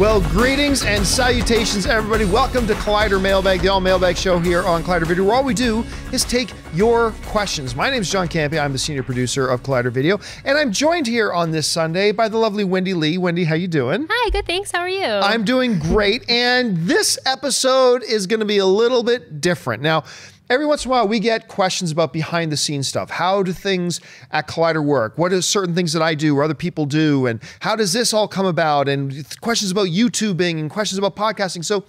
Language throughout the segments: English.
Well, greetings and salutations, everybody. Welcome to Collider Mailbag, the all mailbag show here on Collider Video, where all we do is take your questions. My name is John Campea. I'm the senior producer of Collider Video, and I'm joined here on this Sunday by the lovely Wendy Lee. Wendy, how you doing? Hi, good. Thanks. How are you? I'm doing great, and this episode is going to be a little bit different. Now, every once in a while we get questions about behind the scenes stuff. How do things at Collider work? What are certain things that I do or other people do? And how does this all come about? And questions about YouTubing and questions about podcasting. So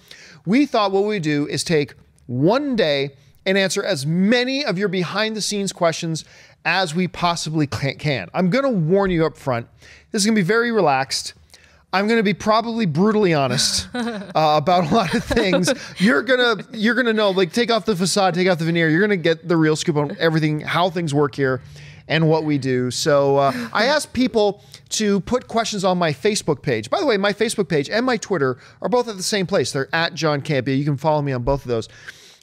we thought what we do is take one day and answer as many of your behind the scenes questions as we possibly can. I'm going to warn you up front. This is going to be very relaxed. I'm going to be probably brutally honest uh, about a lot of things. You're gonna you're gonna know like take off the facade, take off the veneer. You're gonna get the real scoop on everything, how things work here, and what we do. So uh, I asked people to put questions on my Facebook page. By the way, my Facebook page and my Twitter are both at the same place. They're at John Campea. You can follow me on both of those.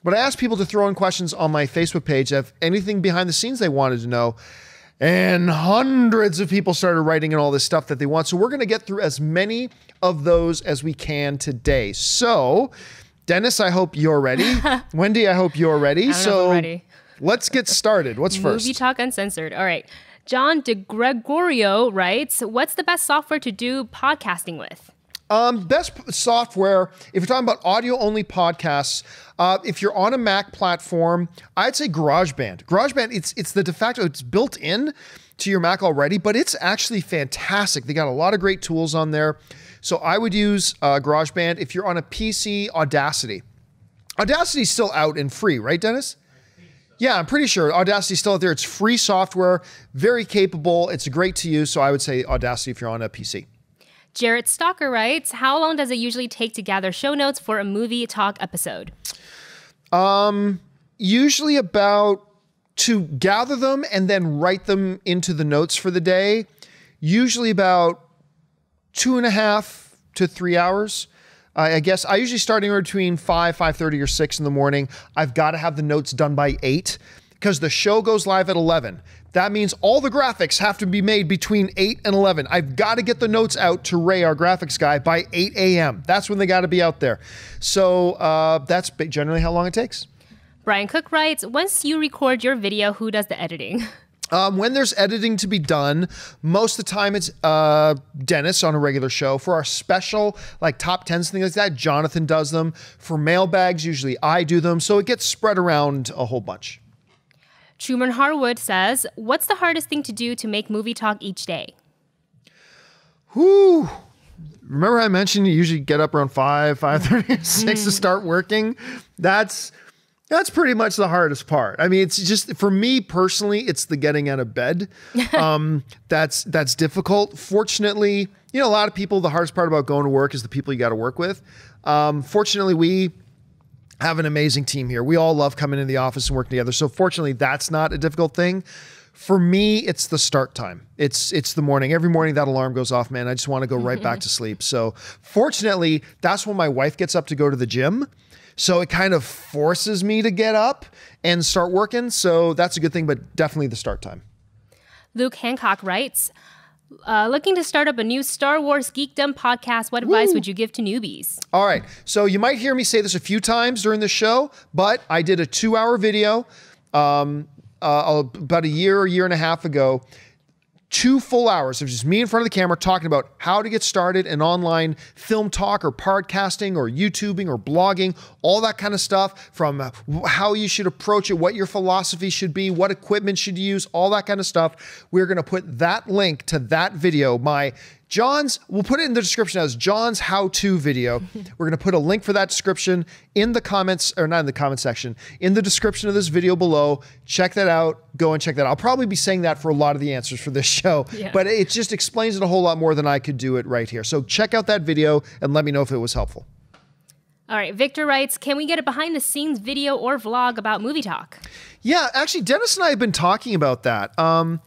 But I asked people to throw in questions on my Facebook page of anything behind the scenes they wanted to know. And hundreds of people started writing in all this stuff that they want. So we're going to get through as many of those as we can today. So, Dennis, I hope you're ready. Wendy, I hope you're ready. so, ready. let's get started. What's first? Movie Talk Uncensored. All right. John DeGregorio writes, What's the best software to do podcasting with? Um, best software, if you're talking about audio only podcasts, uh, if you're on a Mac platform, I'd say GarageBand. GarageBand, it's it's the de facto, it's built in to your Mac already, but it's actually fantastic. They got a lot of great tools on there. So I would use uh, GarageBand. If you're on a PC, Audacity. Audacity's still out and free, right, Dennis? Yeah, I'm pretty sure Audacity's still out there. It's free software, very capable. It's great to use. So I would say Audacity if you're on a PC. Jarrett Stalker writes, How long does it usually take to gather show notes for a movie talk episode? Um, usually about to gather them and then write them into the notes for the day. Usually about two and a half to three hours. I guess I usually start anywhere between five, five thirty, or six in the morning. I've got to have the notes done by eight because the show goes live at eleven. That means all the graphics have to be made between 8 and 11. I've got to get the notes out to Ray, our graphics guy, by 8 a.m. That's when they got to be out there. So uh, that's generally how long it takes. Brian Cook writes Once you record your video, who does the editing? Um, when there's editing to be done, most of the time it's uh, Dennis on a regular show. For our special, like top 10s, things like that, Jonathan does them. For mailbags, usually I do them. So it gets spread around a whole bunch. Truman Harwood says, What's the hardest thing to do to make movie talk each day? Whoo. Remember I mentioned you usually get up around 5, 5 6 to mm. start working? That's that's pretty much the hardest part. I mean, it's just for me personally, it's the getting out of bed. Um, that's that's difficult. Fortunately, you know, a lot of people. The hardest part about going to work is the people you got to work with. Um, fortunately, we have an amazing team here. We all love coming in the office and working together. So fortunately, that's not a difficult thing. For me, it's the start time. It's it's the morning. Every morning that alarm goes off, man. I just want to go right mm-hmm. back to sleep. So fortunately, that's when my wife gets up to go to the gym. So it kind of forces me to get up and start working. So that's a good thing, but definitely the start time. Luke Hancock writes, uh, looking to start up a new Star Wars Geekdom podcast, what advice Woo. would you give to newbies? All right. So you might hear me say this a few times during the show, but I did a two hour video um, uh, about a year, a year and a half ago two full hours of just me in front of the camera talking about how to get started in online film talk or podcasting or YouTubing or blogging, all that kind of stuff from uh, how you should approach it, what your philosophy should be, what equipment should you use, all that kind of stuff. We're going to put that link to that video, my John's, we'll put it in the description as John's how to video. We're going to put a link for that description in the comments, or not in the comment section, in the description of this video below. Check that out. Go and check that out. I'll probably be saying that for a lot of the answers for this show, yeah. but it just explains it a whole lot more than I could do it right here. So check out that video and let me know if it was helpful. All right, Victor writes, can we get a behind the scenes video or vlog about movie talk? Yeah, actually, Dennis and I have been talking about that. Um,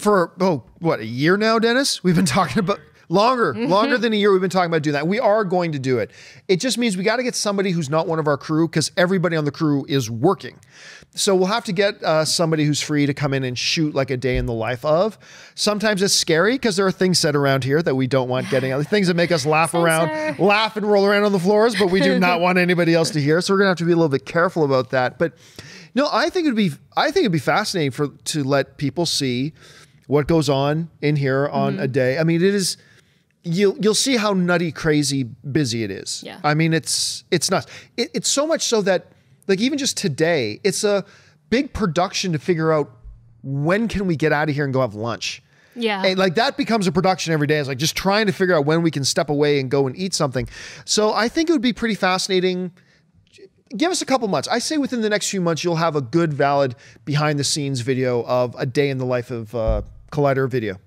for oh what a year now, Dennis. We've been talking about Longer, longer than a year. We've been talking about doing that. We are going to do it. It just means we got to get somebody who's not one of our crew because everybody on the crew is working. So we'll have to get uh, somebody who's free to come in and shoot like a day in the life of. Sometimes it's scary because there are things said around here that we don't want getting out. Things that make us laugh around, laugh and roll around on the floors, but we do not want anybody else to hear. So we're gonna have to be a little bit careful about that. But no, I think it'd be I think it'd be fascinating for to let people see what goes on in here on Mm-hmm. a day. I mean, it is you'll you'll see how nutty crazy busy it is. Yeah. I mean, it's it's nuts. It, it's so much so that like even just today, it's a big production to figure out when can we get out of here and go have lunch. Yeah. And like that becomes a production every day. It's like just trying to figure out when we can step away and go and eat something. So I think it would be pretty fascinating. Give us a couple months. I say within the next few months, you'll have a good, valid behind the scenes video of a day in the life of uh, Collider Video.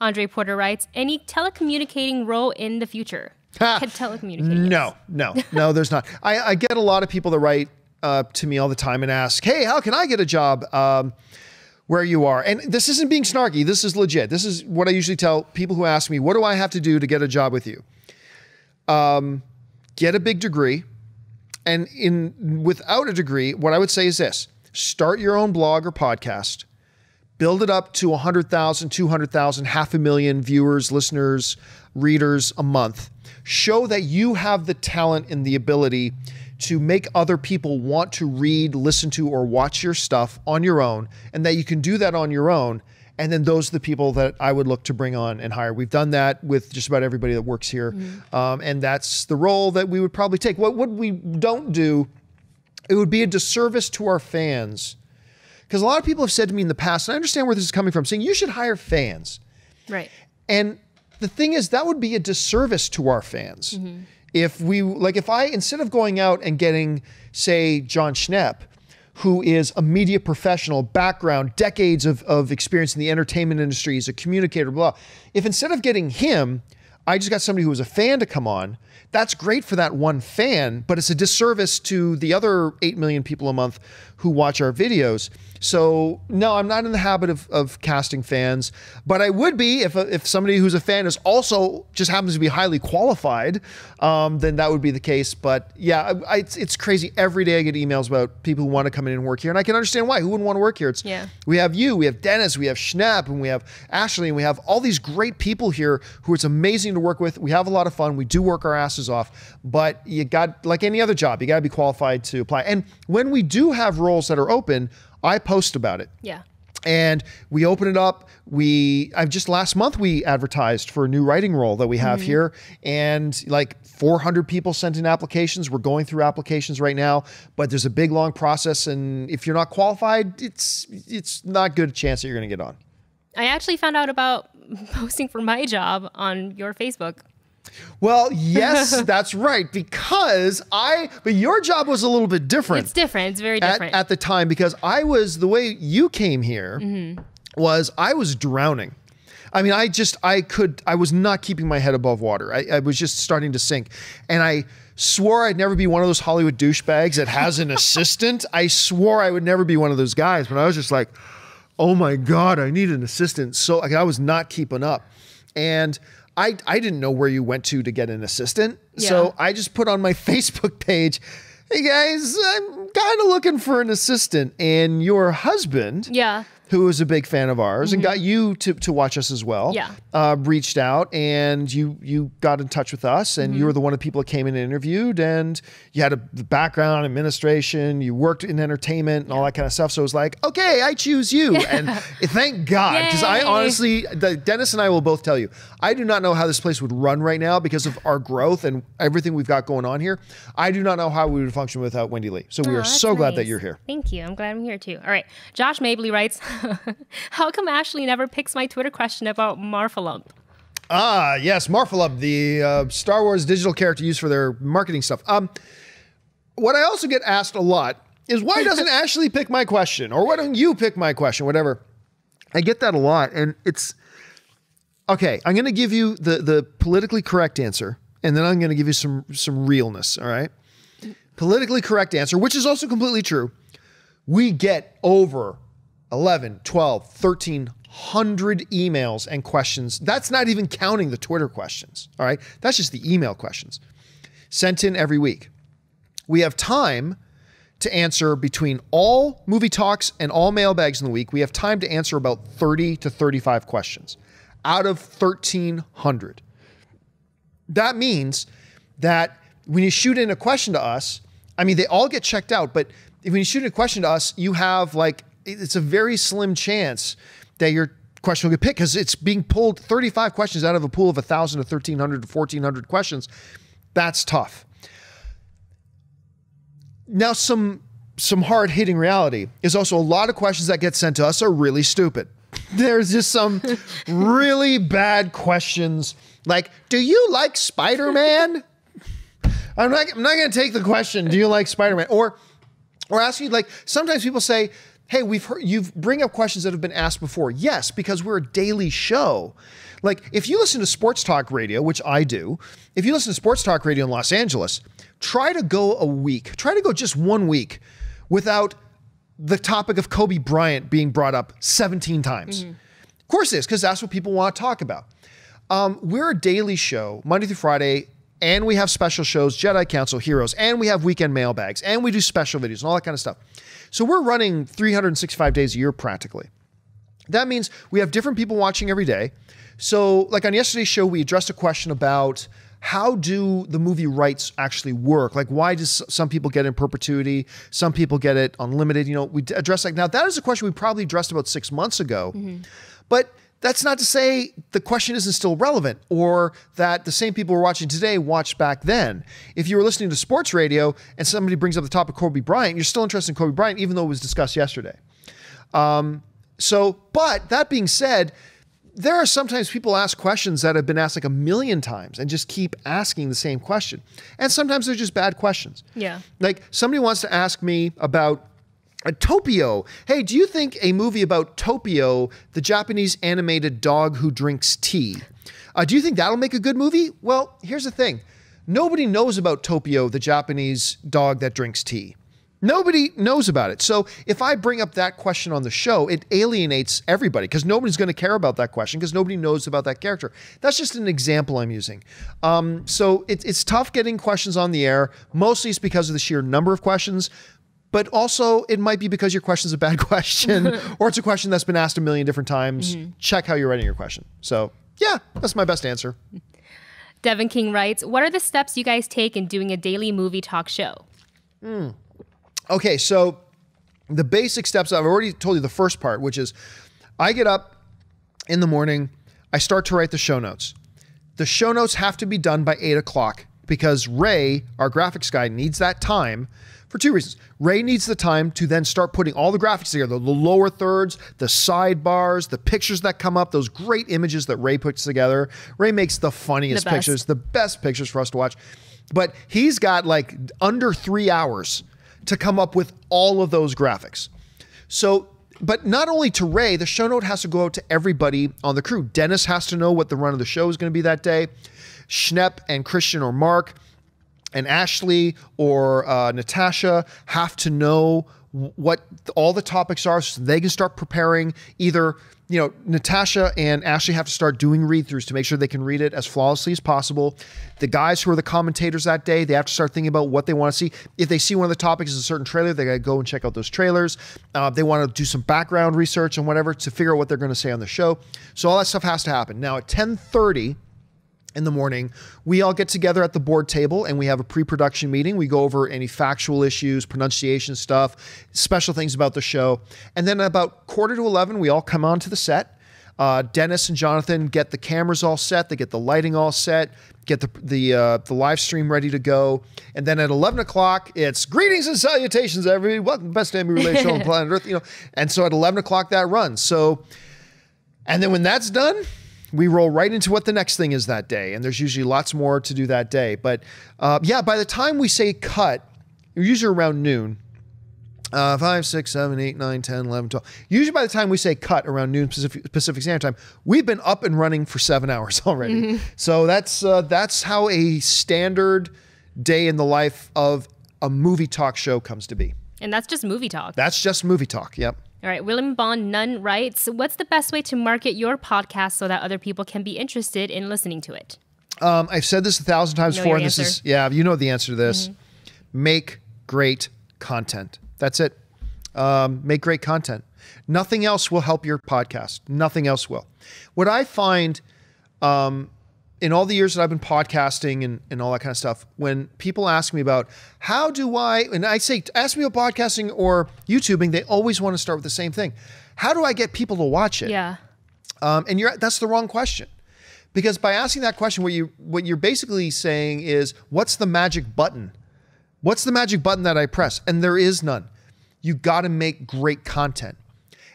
Andre Porter writes, any telecommunicating role in the future? Ha! Can telecommunicating. No, no, no, there's not. I, I get a lot of people that write uh, to me all the time and ask, hey, how can I get a job um, where you are? And this isn't being snarky. This is legit. This is what I usually tell people who ask me, what do I have to do to get a job with you? Um, get a big degree. And in without a degree, what I would say is this start your own blog or podcast build it up to 100,000, 200,000, half a million viewers, listeners, readers a month. Show that you have the talent and the ability to make other people want to read, listen to, or watch your stuff on your own, and that you can do that on your own. And then those are the people that I would look to bring on and hire. We've done that with just about everybody that works here. Um, and that's the role that we would probably take. What, what we don't do, it would be a disservice to our fans because a lot of people have said to me in the past, and I understand where this is coming from, saying you should hire fans. Right. And the thing is, that would be a disservice to our fans. Mm-hmm. If we, like, if I, instead of going out and getting, say, John Schnepp, who is a media professional, background, decades of, of experience in the entertainment industry, he's a communicator, blah. If instead of getting him, I just got somebody who was a fan to come on, that's great for that one fan, but it's a disservice to the other 8 million people a month who watch our videos. So, no, I'm not in the habit of, of casting fans, but I would be if, if somebody who's a fan is also just happens to be highly qualified, um, then that would be the case. But yeah, I, I, it's, it's crazy. Every day I get emails about people who want to come in and work here, and I can understand why. Who wouldn't want to work here? It's, Yeah. we have you, we have Dennis, we have Schnepp, and we have Ashley, and we have all these great people here who it's amazing to work with. We have a lot of fun. We do work our asses off, but you got, like any other job, you got to be qualified to apply. And when we do have roles that are open, I post about it Yeah. and we open it up. We I've just last month we advertised for a new writing role that we have mm-hmm. here, and like 400 people sent in applications. We're going through applications right now, but there's a big long process, and if you're not qualified, it's it's not good chance that you're going to get on. I actually found out about posting for my job on your Facebook. Well, yes, that's right, because I but your job was a little bit different. It's different. It's very different. at the time because I was the way you came here mm-hmm. was I was drowning. I mean, I just I could I was not keeping my head above water. I, I was just starting to sink, and I swore I'd never be one of those Hollywood douchebags that has an assistant. I swore I would never be one of those guys, but I was just like, oh my god, I need an assistant. So like, I was not keeping up, and. I, I didn't know where you went to to get an assistant. Yeah. So I just put on my Facebook page, hey guys, I'm kind of looking for an assistant. And your husband, yeah. Who was a big fan of ours and got you to, to watch us as well, Yeah. uh, reached out and you you got in touch with us and you were the one of the people that came in and interviewed and you had a background in administration, you worked in entertainment and all that kind of stuff. So it was like, okay, I choose you. And thank God. Because I honestly, the, Dennis and I will both tell you, I do not know how this place would run right now because of our growth and everything we've got going on here. I do not know how we would function without Wendy Lee. So we Oh, are that's so glad that you're here. Thank you. I'm glad I'm here too. All right. Josh Mabley writes, How come Ashley never picks my Twitter question about Marfalump? Ah, yes, Marfalub, the uh, Star Wars digital character used for their marketing stuff. Um, what I also get asked a lot is why doesn't Ashley pick my question, or why don't you pick my question, whatever. I get that a lot, and it's okay. I'm going to give you the the politically correct answer, and then I'm going to give you some some realness. All right, politically correct answer, which is also completely true. We get over 11, 12, 13 1,500 emails and questions. That's not even counting the Twitter questions. All right. That's just the email questions sent in every week. We have time to answer between all movie talks and all mailbags in the week. We have time to answer about 30 to 35 questions out of 1,300. That means that when you shoot in a question to us, I mean, they all get checked out, but if when you shoot in a question to us, you have like, it's a very slim chance that your question will get picked because it's being pulled 35 questions out of a pool of 1,000 to 1,300 to 1,400 questions. That's tough. Now, some some hard hitting reality is also a lot of questions that get sent to us are really stupid. There's just some really bad questions like, "Do you like Spider Man?" I'm not. I'm not going to take the question. Do you like Spider Man? Or, or ask you like. Sometimes people say, "Hey, we've heard you bring up questions that have been asked before." Yes, because we're a daily show. Like if you listen to sports talk radio, which I do, if you listen to sports talk radio in Los Angeles, try to go a week. Try to go just one week without the topic of Kobe Bryant being brought up 17 times. Mm-hmm. Of course it is, because that's what people want to talk about. Um, we're a daily show, Monday through Friday, and we have special shows, Jedi Council Heroes, and we have weekend mailbags, and we do special videos and all that kind of stuff. So we're running 365 days a year practically. That means we have different people watching every day. So, like on yesterday's show, we addressed a question about how do the movie rights actually work? Like, why does some people get in perpetuity? Some people get it unlimited. You know, we address like now that is a question we probably addressed about six months ago, mm-hmm. but that's not to say the question isn't still relevant or that the same people we're watching today watched back then. If you were listening to sports radio and somebody brings up the topic of Kobe Bryant, you're still interested in Kobe Bryant, even though it was discussed yesterday. Um, so, but that being said, there are sometimes people ask questions that have been asked like a million times and just keep asking the same question. And sometimes they're just bad questions. Yeah. Like somebody wants to ask me about a Topio. Hey, do you think a movie about Topio, the Japanese animated dog who drinks tea, uh, do you think that'll make a good movie? Well, here's the thing nobody knows about Topio, the Japanese dog that drinks tea. Nobody knows about it. So if I bring up that question on the show, it alienates everybody because nobody's going to care about that question because nobody knows about that character. That's just an example I'm using. Um, so it, it's tough getting questions on the air. Mostly it's because of the sheer number of questions, but also it might be because your question's a bad question or it's a question that's been asked a million different times. Mm-hmm. Check how you're writing your question. So yeah, that's my best answer. Devin King writes, What are the steps you guys take in doing a daily movie talk show? Hmm. Okay, so the basic steps I've already told you the first part, which is I get up in the morning, I start to write the show notes. The show notes have to be done by eight o'clock because Ray, our graphics guy, needs that time for two reasons. Ray needs the time to then start putting all the graphics together the lower thirds, the sidebars, the pictures that come up, those great images that Ray puts together. Ray makes the funniest the pictures, the best pictures for us to watch. But he's got like under three hours to come up with all of those graphics. So, but not only to Ray, the show note has to go out to everybody on the crew. Dennis has to know what the run of the show is going to be that day. Schnepp and Kristian or Mark and Ashley or uh, Natasha have to know what all the topics are so they can start preparing either you know natasha and ashley have to start doing read-throughs to make sure they can read it as flawlessly as possible. The guys who are the commentators that day they have to start thinking about what they want to see. If they see one of the topics is a certain trailer they got to go and check out those trailers. Uh, they want to do some background research and whatever to figure out what they're going to say on the show. So all that stuff has to happen. Now at 1030 in the morning, we all get together at the board table and we have a pre production meeting. We go over any factual issues, pronunciation stuff, special things about the show. And then about quarter to 11, we all come onto the set. Uh, Dennis and Jonathan get the cameras all set, they get the lighting all set, get the the uh, the live stream ready to go, and then at eleven o'clock it's greetings and salutations, everybody. Welcome, best family relation on planet Earth. You know, and so at eleven o'clock that runs. So, and then when that's done, we roll right into what the next thing is that day. And there's usually lots more to do that day. But uh, yeah, by the time we say cut, usually around noon, uh, 5, 6, 7, 8, 9, 10, 11, 12. Usually by the time we say cut around noon Pacific, Pacific Standard Time, we've been up and running for seven hours already. Mm-hmm. So that's, uh, that's how a standard day in the life of a movie talk show comes to be. And that's just movie talk. That's just movie talk. Yep. All right, William Bond Nunn writes, "What's the best way to market your podcast so that other people can be interested in listening to it?" Um, I've said this a thousand times Know before, and this answer. is yeah, you know the answer to this. Make great content. That's it. Um, make great content. Nothing else will help your podcast. Nothing else will. What I find um, in all the years that I've been podcasting and, and all that kind of stuff, when people ask me about how do I, and I say, ask me about podcasting or YouTubing, they always want to start with the same thing. How do I get people to watch it? Yeah. Um, and you're that's the wrong question. Because by asking that question, what you what you're basically saying is, what's the magic button? What's the magic button that I press? And there is none. You got to make great content.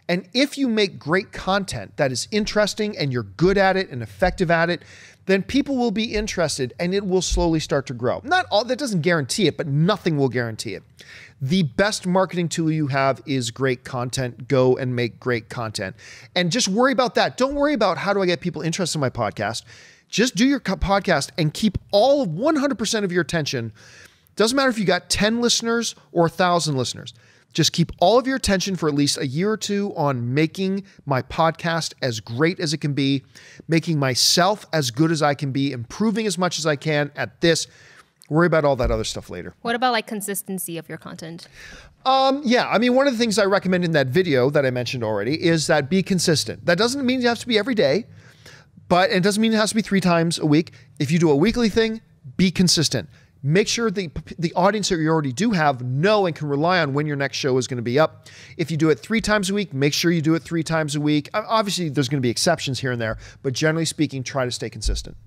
And if you make great content that is interesting and you're good at it and effective at it, then people will be interested and it will slowly start to grow. Not all that doesn't guarantee it, but nothing will guarantee it. The best marketing tool you have is great content. Go and make great content. And just worry about that. Don't worry about how do I get people interested in my podcast. Just do your podcast and keep all 100% of your attention. Doesn't matter if you got 10 listeners or 1,000 listeners. Just keep all of your attention for at least a year or two on making my podcast as great as it can be, making myself as good as I can be, improving as much as I can at this. Worry about all that other stuff later. What about like consistency of your content? Um, yeah, I mean, one of the things I recommend in that video that I mentioned already is that be consistent. That doesn't mean you have to be every day, but it doesn't mean it has to be three times a week. If you do a weekly thing, be consistent. Make sure the the audience that you already do have know and can rely on when your next show is going to be up. If you do it three times a week, make sure you do it three times a week. Obviously, there's going to be exceptions here and there, but generally speaking, try to stay consistent.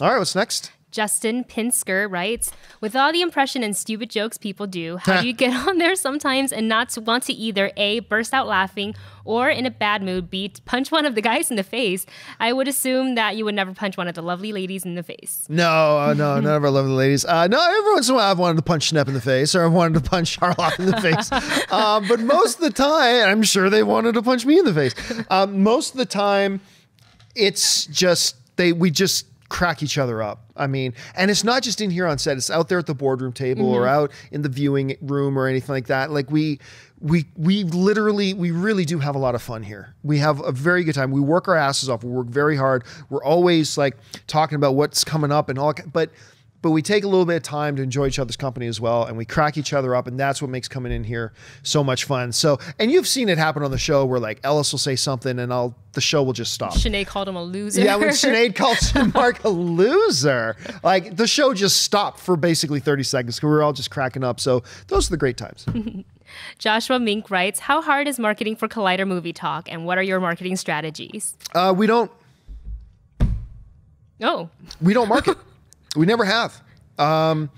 All right, what's next? Justin Pinsker writes, with all the impression and stupid jokes people do, how do you get on there sometimes and not to want to either A, burst out laughing, or in a bad mood, B, punch one of the guys in the face? I would assume that you would never punch one of the lovely ladies in the face. No, uh, no, none of our lovely ladies. Uh, no, every once in a while I've wanted to punch Schnepp in the face or I've wanted to punch Charlotte in the face. Uh, but most of the time, I'm sure they wanted to punch me in the face. Um, most of the time, it's just they we just crack each other up. I mean, and it's not just in here on set; it's out there at the boardroom table or mm-hmm. out in the viewing room or anything like that. Like we, we, we literally, we really do have a lot of fun here. We have a very good time. We work our asses off. We work very hard. We're always like talking about what's coming up and all, but. But we take a little bit of time to enjoy each other's company as well, and we crack each other up, and that's what makes coming in here so much fun. So, and you've seen it happen on the show where like Ellis will say something, and I'll the show will just stop. Sinead called him a loser. Yeah, when Sinead called Mark a loser, like the show just stopped for basically 30 seconds because we were all just cracking up. So those are the great times. Joshua Mink writes, how hard is marketing for Collider Movie Talk, and what are your marketing strategies? Uh, we don't Oh, we don't market. we never have. Um,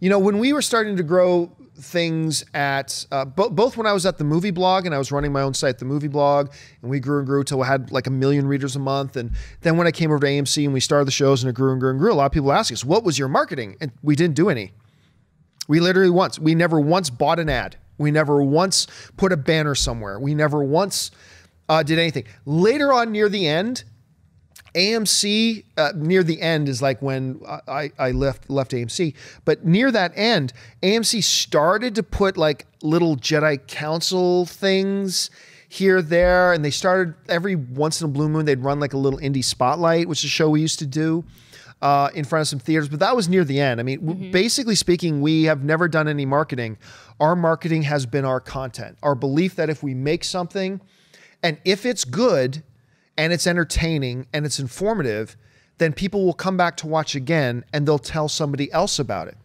you know, when we were starting to grow things at uh, bo- both when I was at the movie blog and I was running my own site, the movie blog, and we grew and grew till we had like a million readers a month. And then when I came over to AMC and we started the shows and it grew and grew and grew, a lot of people asked us, "What was your marketing?" And we didn't do any. We literally once, we never once bought an ad. We never once put a banner somewhere. We never once uh, did anything. Later on, near the end, AMC uh, near the end is like when I, I left left AMC, but near that end, AMC started to put like little Jedi Council things here there, and they started every once in a blue moon they'd run like a little indie spotlight, which is a show we used to do. Uh, in front of some theaters, but that was near the end. I mean, w- basically speaking, we have never done any marketing. Our marketing has been our content, our belief that if we make something and if it's good, and it's entertaining and it's informative, then people will come back to watch again and they'll tell somebody else about it.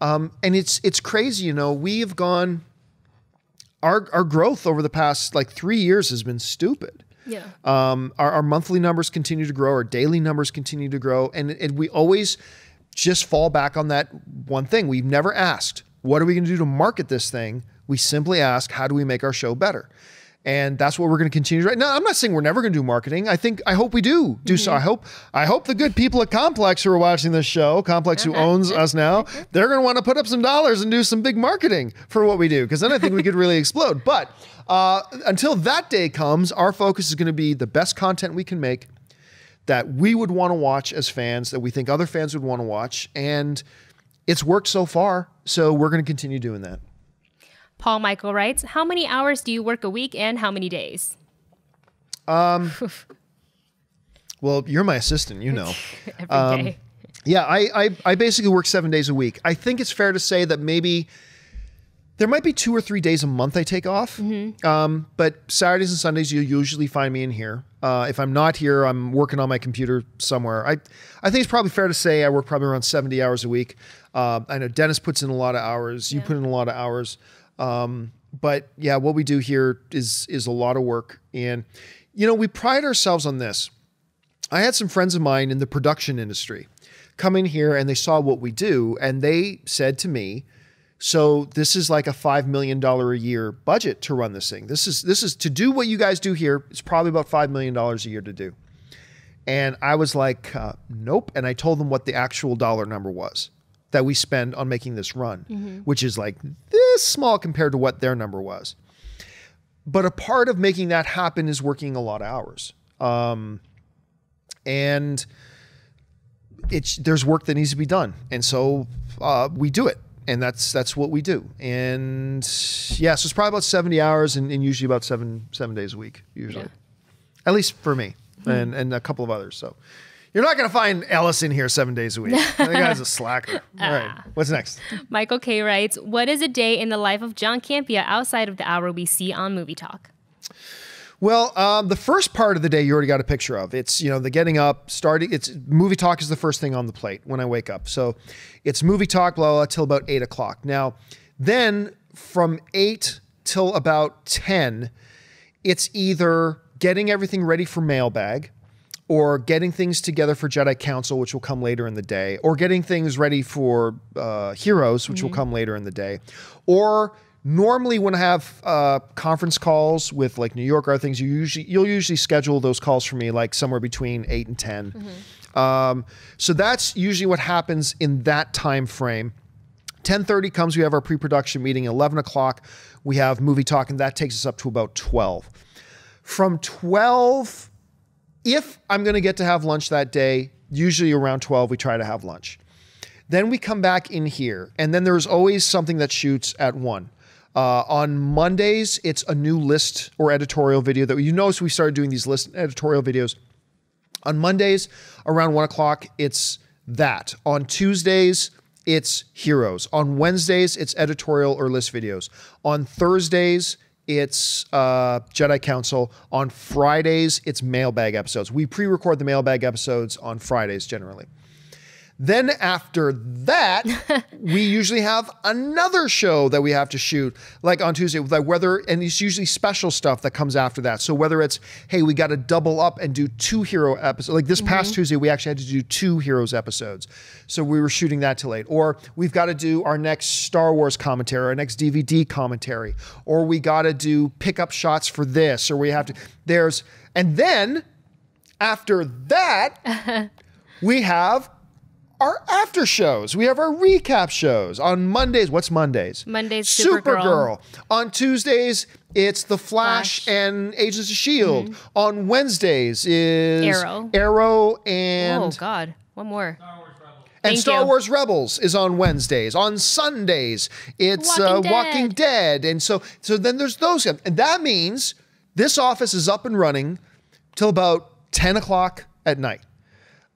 Um, and it's it's crazy, you know. We have gone. Our our growth over the past like three years has been stupid. yeah. Um, our, our monthly numbers continue to grow, our daily numbers continue to grow, and, and we always just fall back on that one thing. We've never asked, what are we going to do to market this thing? We simply ask, how do we make our show better? And that's what we're going to continue. Right now, I'm not saying we're never going to do marketing. I think I hope we do do so. I hope I hope the good people at Complex who are watching this show, Complex who owns us now, they're going to want to put up some dollars and do some big marketing for what we do because then I think we could really explode. But uh, until that day comes, our focus is going to be the best content we can make that we would want to watch as fans, that we think other fans would want to watch, and it's worked so far. So we're going to continue doing that. Paul Michael writes, How many hours do you work a week and how many days? Well, you're my assistant, you know. Every day. Yeah, I, I I basically work seven days a week. I think it's fair to say that maybe there might be two or three days a month I take off. Um, but Saturdays and Sundays, you usually find me in here. Uh, if I'm not here, I'm working on my computer somewhere. I I think it's probably fair to say I work probably around 70 hours a week. Uh, I know Dennis puts in a lot of hours. You put in a lot of hours. Um, but yeah, what we do here is is a lot of work, and you know we pride ourselves on this. I had some friends of mine in the production industry come in here and they saw what we do and they said to me, so this is like a five million dollar a year budget to run this thing. This is this is to do what you guys do here. It's probably about five million dollars a year to do. And I was like, uh, nope. And I told them what the actual dollar number was that we spend on making this run, which is like this small compared to what their number was. But a part of making that happen is working a lot of hours. Um, and it's there's work that needs to be done, and so uh, we do it, and that's that's what we do. And yeah, so it's probably about seventy hours, and, and usually about seven seven days a week, usually, Yeah. at least for me, and and a couple of others. So. You're not going to find Ellis in here seven days a week. That guy's a slacker. All right. What's next? Michael K writes, What is a day in the life of John Campea outside of the hour we see on Movie Talk? Well, um, the first part of the day you already got a picture of. It's you know the getting up, starting. It's movie talk is the first thing on the plate when I wake up. So it's movie talk, blah blah, till about eight o'clock. Now, then from eight till about ten, it's either getting everything ready for mailbag, or getting things together for Jedi Council, which will come later in the day, or getting things ready for uh, Heroes, which will come later in the day, or normally when I have uh, conference calls with like New York or other things, you usually you'll usually schedule those calls for me like somewhere between eight and 10 Um, so that's usually what happens in that time frame. 10:30 comes. We have our pre-production meeting. 11 o'clock, we have movie talk, and that takes us up to about 12. From 12 if I'm going to get to have lunch that day, usually around 12, we try to have lunch. Then we come back in here, and then there's always something that shoots at one. Uh, on Mondays, it's a new list or editorial video that you notice we started doing these list editorial videos. On Mondays, around one o'clock, it's that. On Tuesdays, it's heroes. On Wednesdays, it's editorial or list videos. On Thursdays, it's uh, Jedi Council. On Fridays, it's mailbag episodes. We pre record the mailbag episodes on Fridays generally. Then after that, we usually have another show that we have to shoot, like on Tuesday, like whether and it's usually special stuff that comes after that. So whether it's hey, we got to double up and do two hero episodes. Like this past mm-hmm. Tuesday, we actually had to do two heroes episodes, so we were shooting that till late. Or we've got to do our next Star Wars commentary, our next DVD commentary, or we got to do pickup shots for this, or we have to. There's and then after that, we have our after shows. We have our recap shows on Mondays. What's Mondays? Mondays, Supergirl. Supergirl. On Tuesdays, it's The Flash, Flash. And Agents of Shield. On Wednesdays is Arrow. Arrow and. oh, God. One more. and Thank Star you. Wars Rebels is on Wednesdays. On Sundays, it's uh, Walking Walking Dead. Dead. And so so then there's those. And that means this office is up and running till about 10 o'clock at night.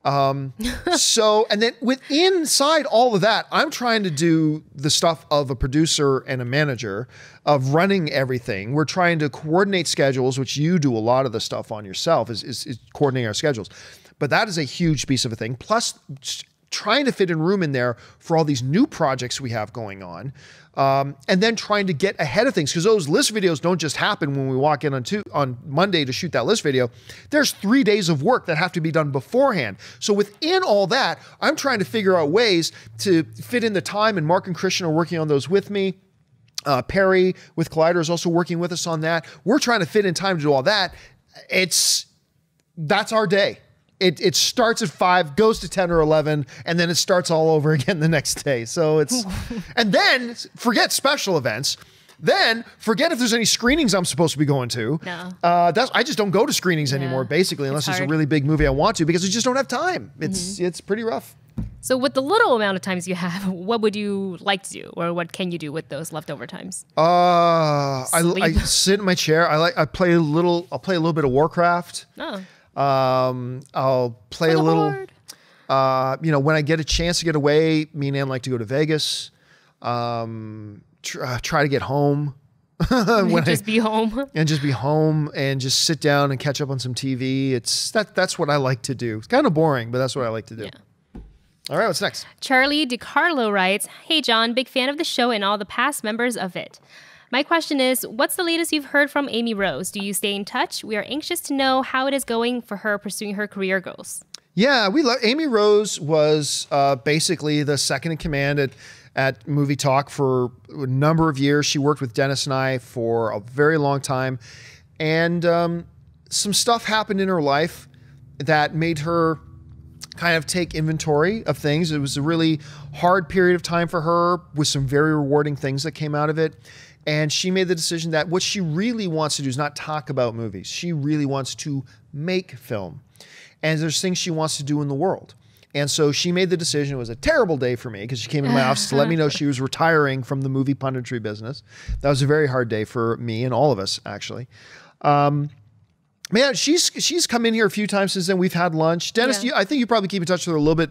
Um, so and then with inside all of that, I'm trying to do the stuff of a producer and a manager of running everything. We're trying to coordinate schedules, which you do a lot of the stuff on yourself, is, is, is coordinating our schedules. But that is a huge piece of a thing. Plus trying to fit in room in there for all these new projects we have going on. Um, and then trying to get ahead of things because those list videos don't just happen when we walk in on two, on Monday to shoot that list video. There's three days of work that have to be done beforehand. So within all that, I'm trying to figure out ways to fit in the time. And Mark and Kristian are working on those with me. Uh, Perri with Collider is also working with us on that. We're trying to fit in time to do all that. It's that's our day. It, it starts at five, goes to 10 or 11, and then it starts all over again the next day. So it's, and then forget special events. Then forget if there's any screenings I'm supposed to be going to. No. Uh, that's, I just don't go to screenings anymore, basically, unless it's a really big movie I want to because I just don't have time. It's, it's pretty rough. So, with the little amount of times you have, what would you like to do, or what can you do with those leftover times? Uh, I, I sit in my chair. I like. I play a little. I'll play a little bit of Warcraft. Oh, Um, I'll play a little. Uh, you know, when I get a chance to get away, me and Ann like to go to Vegas. Um, tr- uh, try to get home when I, just be home. and just be home and just sit down and catch up on some TV. It's that. That's what I like to do. It's kind of boring, but that's what I like to do. All right, what's next? Charlie DiCarlo writes, Hey John, big fan of the show and all the past members of it. My question is, what's the latest you've heard from Amy Rose? Do you stay in touch? We are anxious to know how it is going for her pursuing her career goals. Yeah, we love Amy Rose was uh, basically the second in command at at Movie Talk for a number of years. She worked with Dennis and I for a very long time, and um, some stuff happened in her life that made her kind of take inventory of things. It was a really hard period of time for her with some very rewarding things that came out of it. And she made the decision that what she really wants to do is not talk about movies. She really wants to make film. And there's things she wants to do in the world. And so she made the decision. It was a terrible day for me because she came into my office to let me know she was retiring from the movie punditry business. That was a very hard day for me and all of us, actually. Um, Man, she's she's come in here a few times since then. We've had lunch. Dennis, Yeah. you, I think you probably keep in touch with her a little bit,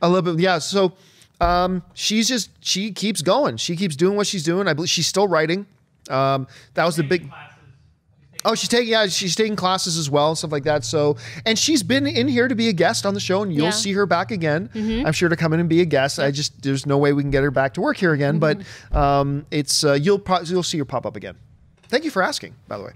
a little bit. Yeah. So um, she's just she keeps going. She keeps doing what she's doing. I believe she's still writing. Um, that was the big. Oh, she's taking yeah, she's taking classes as well and stuff like that. So, and she's been in here to be a guest on the show, and you'll Yeah. see her back again. I'm sure to come in and be a guest. I just there's no way we can get her back to work here again, but um, it's uh, you'll pro- you'll see her pop up again. Thank you for asking, by the way,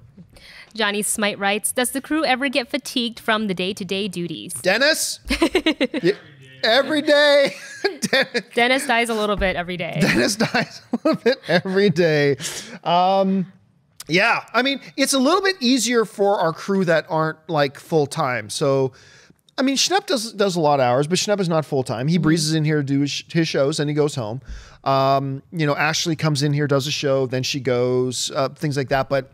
Johnny Smite writes, Does the crew ever get fatigued from the day to day duties? Dennis. Y- every day, Den- Dennis dies a little bit every day. Dennis dies a little bit every day. Um, yeah, I mean, it's a little bit easier for our crew that aren't like full time. So, I mean, Schnepp does does a lot of hours, but Schnepp is not full time. He breezes in here to do his, his shows, and he goes home. Um, you know, Ashley comes in here, does a show, then she goes, uh, things like that. But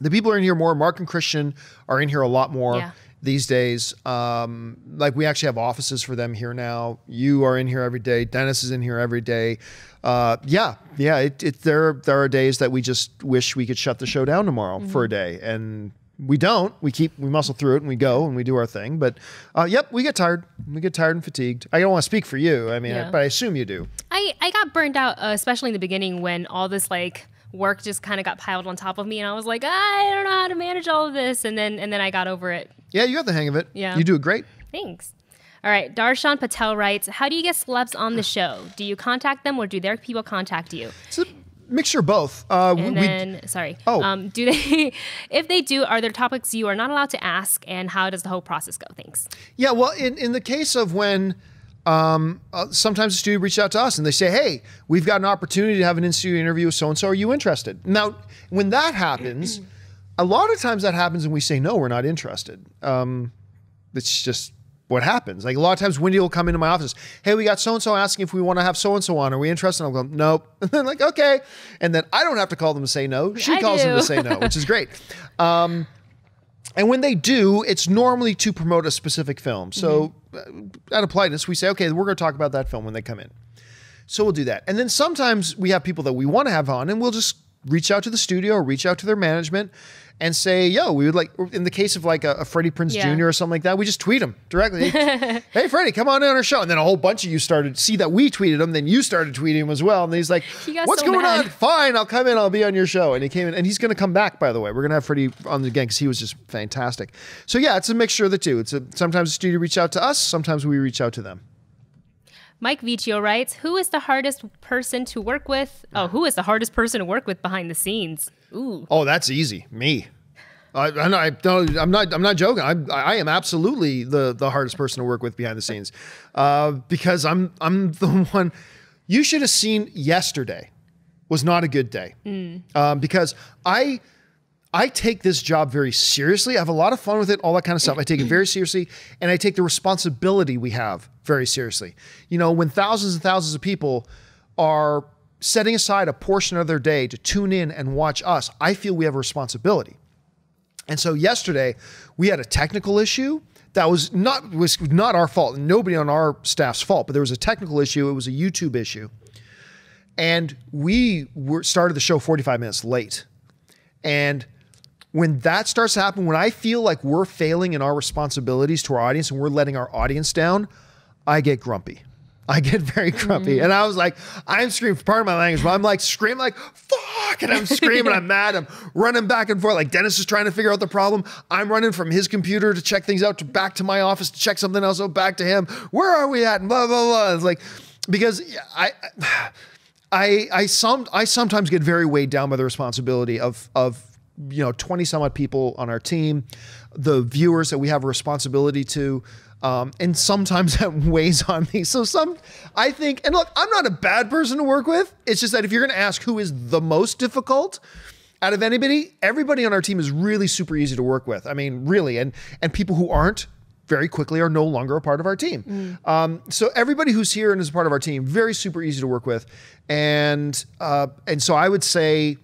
the people are in here more. Mark and Kristian are in here a lot more Yeah. These days. Um, like we actually have offices for them here now. You are in here every day. Dennis is in here every day. Uh, yeah, yeah. It, it there there are days that we just wish we could shut the show down tomorrow for a day, and we don't. We keep we muscle through it and we go and we do our thing. But uh, yep, we get tired. We get tired and fatigued. I don't want to speak for you. I mean, Yeah. but I assume you do. I, I got burned out, uh, especially in the beginning when all this like work just kind of got piled on top of me, and I was like, I don't know how to manage all of this, and then and then I got over it. Yeah, you have the hang of it. Yeah. you do it great. Thanks. All right, Darshan Patel writes, How do you get celebs on the show? Do you contact them or do their people contact you? It's a mixture of both. Uh, And we, then, sorry. Oh. Um, do they, if they do, are there topics you are not allowed to ask? And how does the whole process go? Thanks. Yeah, well, in, in the case of when um, uh, sometimes a studio reaches out to us and they say, "Hey, we've got an opportunity to have an in-studio interview with so and so. Are you interested?" Now, when that happens, a lot of times that happens and we say, "No, we're not interested." Um, it's just what happens. Like a lot of times, Wendy will come into my office. Hey, we got so and so asking if we want to have so and so on. Are we interested? And I'll go, nope. And they're like, okay. And then I don't have to call them to say no. She I calls them to say no, which is great. Um, and when they do, it's normally to promote a specific film. So, uh, Uh, out of politeness, we say, okay, we're going to talk about that film when they come in. So we'll do that. And then sometimes we have people that we want to have on, and we'll just reach out to the studio or reach out to their management and say, yo, we would like, in the case of like a, a Freddie Prinze Yeah. Jr. or something like that, we just tweet him directly. hey, Freddie, come on in on our show. And then a whole bunch of you started see that we tweeted him, then you started tweeting him as well. And he's like, He what's so going mad. on? Fine, I'll come in. I'll be on your show. And he came in, and he's going to come back. By the way, we're going to have Freddie on again because he was just fantastic. So yeah, it's a mixture of the two. It's a, sometimes the studio reach out to us, sometimes we reach out to them. Mike Vicio writes, Who is the hardest person to work with? Oh, who is the hardest person to work with behind the scenes? Ooh. Oh, that's easy. Me. I, I, know- I don't, I'm not. I'm not joking. I'm, I am absolutely the the hardest person to work with behind the scenes, uh, because I'm I'm the one. You should have seen yesterday. Was not a good day, um, because I I take this job very seriously. I have a lot of fun with it, all that kind of stuff. I take it very seriously, and I take the responsibility we have very seriously. You know, when thousands and thousands of people are setting aside a portion of their day to tune in and watch us, I feel we have a responsibility. And so yesterday, we had a technical issue that was not was not our fault. Nobody on our staff's fault, but there was a technical issue. It was a YouTube issue, and we were started the show 45 minutes late. And when that starts to happen, when I feel like we're failing in our responsibilities to our audience and we're letting our audience down, I get grumpy. I get very grumpy. Mm. And I was like, I'm screaming, pardon my language, but I'm like screaming like, fuck. And I'm screaming, I'm mad. I'm running back and forth. Like Dennis is trying to figure out the problem. I'm running from his computer to check things out to back to my office to check something else out back to him. Where are we at? And blah, blah, blah. It's like, because I, I, I, some, I sometimes get very weighed down by the responsibility of, of, you know, 20 some odd people on our team, the viewers that we have a responsibility to, um, and sometimes that weighs on me. So some, I think, and look, I'm not a bad person to work with. It's just that if you're going to ask who is the most difficult out of anybody, everybody on our team is really super easy to work with. I mean, really, and and people who aren't very quickly are no longer a part of our team. Mm. Um, so everybody who's here and is a part of our team, very super easy to work with, and uh, and so I would say.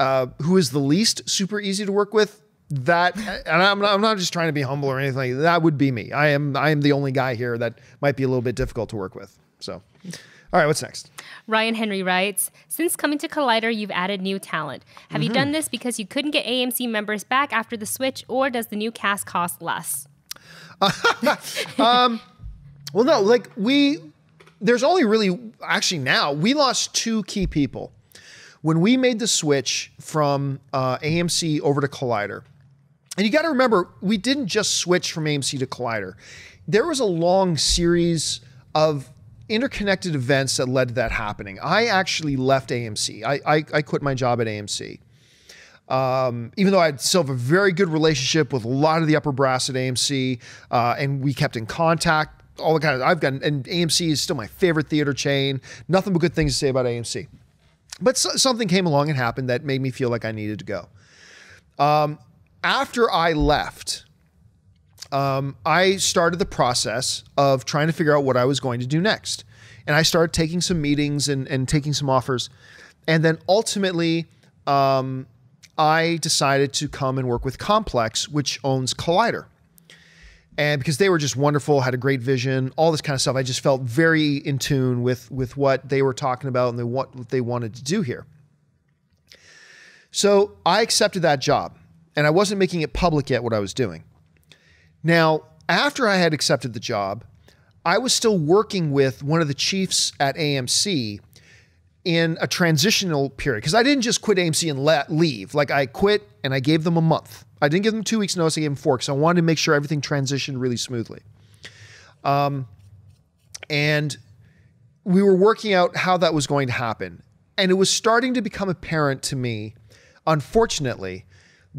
Uh, who is the least super easy to work with? That and I'm not, I'm not just trying to be humble or anything like that. that would be me. I am i am the only guy here that might be a little bit difficult to work with. So all right what's next? Ryan henry writes since coming to collider you've added new talent. Have mm-hmm. you done this because you couldn't get amc members back after the switch or does the new cast cost less? Um, well no like we there's only really actually now we lost two key people. When we made the switch from uh, amc over to collider and you got to remember, we didn't just switch from AMC to Collider. There was a long series of interconnected events that led to that happening. I actually left AMC. I, I, I quit my job at AMC. Um, even though I still have a very good relationship with a lot of the upper brass at AMC, uh, and we kept in contact. All the kind of I've got, and AMC is still my favorite theater chain. Nothing but good things to say about AMC. But so, something came along and happened that made me feel like I needed to go. Um, after I left, um, I started the process of trying to figure out what I was going to do next. And I started taking some meetings and, and taking some offers. And then ultimately, um, I decided to come and work with Complex, which owns Collider. And because they were just wonderful, had a great vision, all this kind of stuff, I just felt very in tune with, with what they were talking about and what they wanted to do here. So I accepted that job and I wasn't making it public yet what I was doing. Now, after I had accepted the job, I was still working with one of the chiefs at AMC in a transitional period because I didn't just quit AMC and let leave. Like I quit and I gave them a month. I didn't give them two weeks notice. I gave them four because I wanted to make sure everything transitioned really smoothly. Um, and we were working out how that was going to happen, and it was starting to become apparent to me, unfortunately,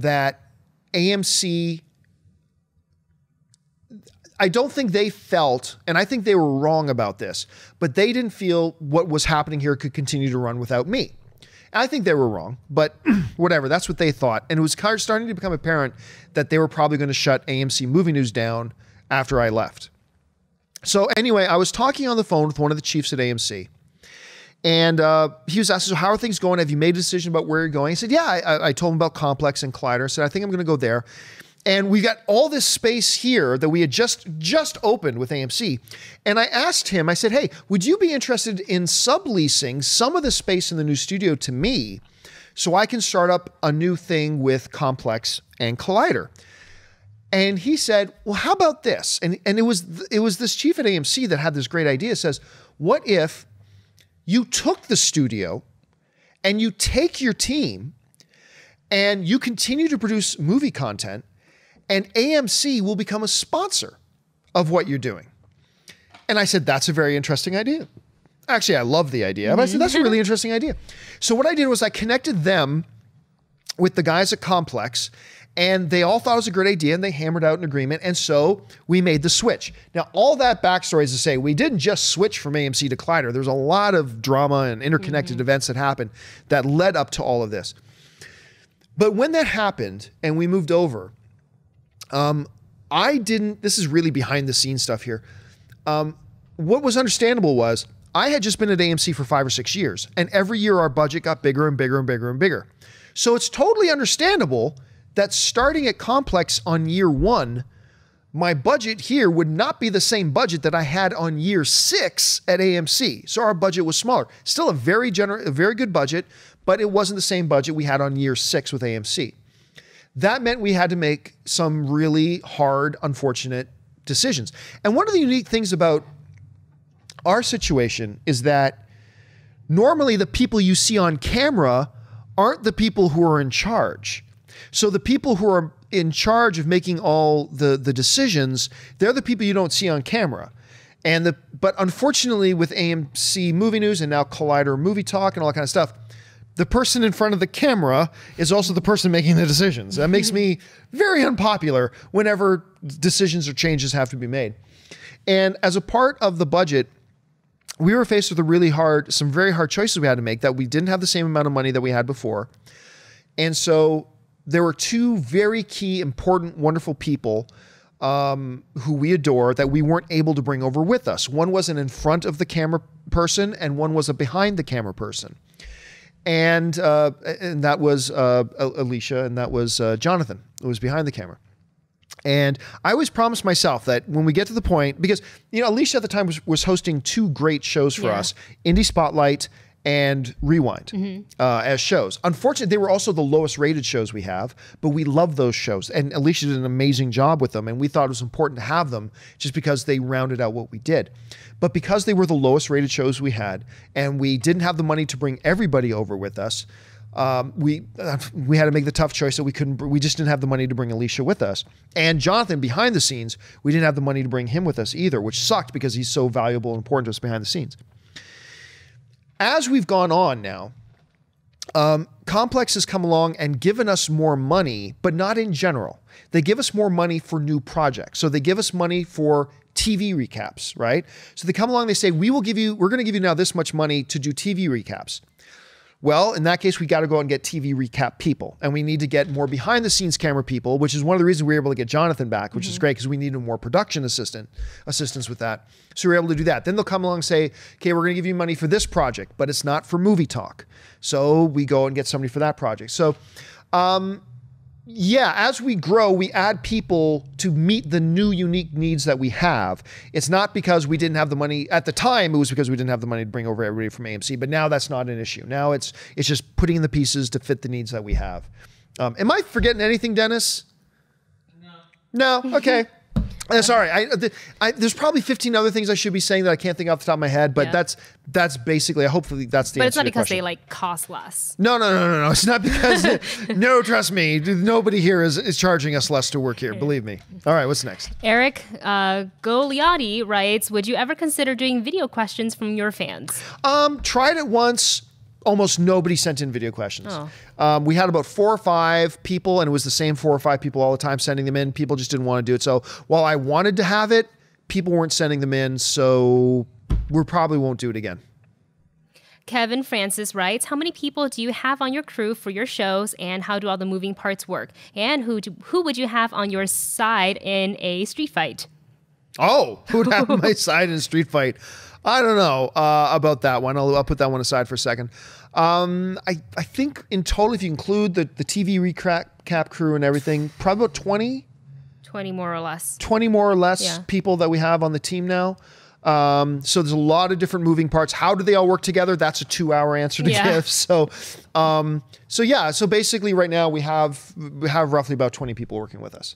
that AMC I don't think they felt, and I think they were wrong about this, but they didn't feel what was happening here could continue to run without me. I think they were wrong, but whatever, that's what they thought. And it was kind of starting to become apparent that they were probably going to shut AMC Movie News down after I left. So, anyway, I was talking on the phone with one of the chiefs at AMC, and uh, he was asking, so how are things going? Have you made a decision about where you're going? I said, yeah, I, I told him about Complex and Collider. I said, I think I'm going to go there. And we got all this space here that we had just just opened with AMC. And I asked him, I said, hey, would you be interested in subleasing some of the space in the new studio to me so I can start up a new thing with Complex and Collider? And he said, well, how about this? And, and it was it was this chief at AMC that had this great idea. says, what if you took the studio and you take your team and you continue to produce movie content, and AMC will become a sponsor of what you're doing. And I said, That's a very interesting idea. Actually, I love the idea. But I said, That's a really mm-hmm. interesting idea. So, what I did was I connected them with the guys at Complex and they all thought it was a great idea and they hammered out an agreement. And so we made the switch. Now, all that backstory is to say we didn't just switch from AMC to Collider. There's a lot of drama and interconnected mm-hmm. events that happened that led up to all of this. But when that happened and we moved over, um, I didn't, this is really behind the scenes stuff here. Um, what was understandable was I had just been at AMC for five or six years, and every year our budget got bigger and bigger and bigger and bigger. So it's totally understandable that starting at Complex on year one, my budget here would not be the same budget that I had on year six at AMC. So our budget was smaller. Still a very generous, a very good budget, but it wasn't the same budget we had on year six with AMC. That meant we had to make some really hard, unfortunate decisions. And one of the unique things about our situation is that normally the people you see on camera aren't the people who are in charge. So the people who are in charge of making all the the decisions, they're the people you don't see on camera. And the but unfortunately with AMC Movie News and now Collider Movie Talk and all that kind of stuff, the person in front of the camera is also the person making the decisions. That makes me very unpopular whenever decisions or changes have to be made. And as a part of the budget, we were faced with a really hard, some very hard choices we had to make that we didn't have the same amount of money that we had before. And so there were two very key, important, wonderful people um, who we adore that we weren't able to bring over with us. One was an in front of the camera person, and one was a behind the camera person. And uh, and that was uh, Alicia, and that was uh, Jonathan, who was behind the camera. And I always promised myself that when we get to the point, because you know, Alicia at the time was, was hosting two great shows for Yeah. us, Indie Spotlight and Rewind uh, as shows. Unfortunately, they were also the lowest rated shows we have, but we love those shows. And Alicia did an amazing job with them, and we thought it was important to have them just because they rounded out what we did. But because they were the lowest rated shows we had, and we didn't have the money to bring everybody over with us, um, we uh, we had to make the tough choice that we couldn't. We just didn't have the money to bring Alicia with us, and Jonathan behind the scenes. We didn't have the money to bring him with us either, which sucked because he's so valuable and important to us behind the scenes. As we've gone on now, um, Complex has come along and given us more money, but not in general. They give us more money for new projects. So they give us money for TV recaps, right? So they come along, they say, we will give you, we're going to give you now this much money to do TV recaps. Well, in that case, we got to go and get TV recap people, and we need to get more behind the scenes camera people, which is one of the reasons we were able to get Jonathan back, which is mm-hmm. great because we needed more production assistant assistance with that. So we were able to do that. Then they'll come along and say, "Okay, we're going to give you money for this project, but it's not for movie talk." So we go and get somebody for that project. So um, yeah, as we grow, we add people to meet the new unique needs that we have. It's not because we didn't have the money at the time, it was because we didn't have the money to bring over everybody from AMC, but now that's not an issue. Now it's it's just putting in the pieces to fit the needs that we have. Um, am I forgetting anything, Dennis? No. No. Okay. Uh, sorry, I, I, there's probably 15 other things I should be saying that I can't think off the top of my head, but Yeah. that's that's basically. Hopefully, that's the But it's not because they like cost less. No, no, no, no, no. It's not because. no, trust me. Nobody here is, is charging us less to work here. Believe me. All right, what's next? Eric uh, Goliati writes, "Would you ever consider doing video questions from your fans?" Um, tried it once. Almost nobody sent in video questions. Oh. Um, we had about four or five people, and it was the same four or five people all the time sending them in. People just didn't want to do it. So while I wanted to have it, people weren't sending them in. So we probably won't do it again. Kevin Francis writes, "How many people do you have on your crew for your shows, and how do all the moving parts work? And who do, who would you have on your side in a street fight?" Oh, who'd have my side in a street fight? I don't know uh, about that one. I'll, I'll put that one aside for a second. Um, I, I think in total, if you include the, the TV recap crew and everything, probably about 20, Twenty more or less. 20 more or less Yeah. people that we have on the team now. Um, so there's a lot of different moving parts. How do they all work together? That's a two hour answer to Yeah. give. So, um, so yeah, so basically right now we have, we have roughly about 20 people working with us.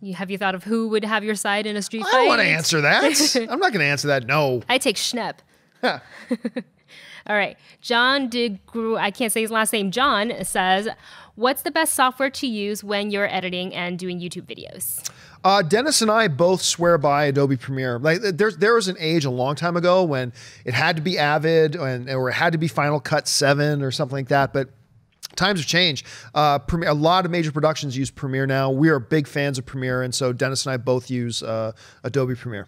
You, have you thought of who would have your side in a street fight? I don't want to answer that. I'm not going to answer that. No. I take Schnepp. All right. John DeGru, I can't say his last name. John says, What's the best software to use when you're editing and doing YouTube videos? Uh, Dennis and I both swear by Adobe Premiere. Like there's there was an age a long time ago when it had to be Avid and or it had to be Final Cut Seven or something like that, but. Times have changed. Uh, Premiere, a lot of major productions use Premiere now. We are big fans of Premiere, and so Dennis and I both use uh, Adobe Premiere.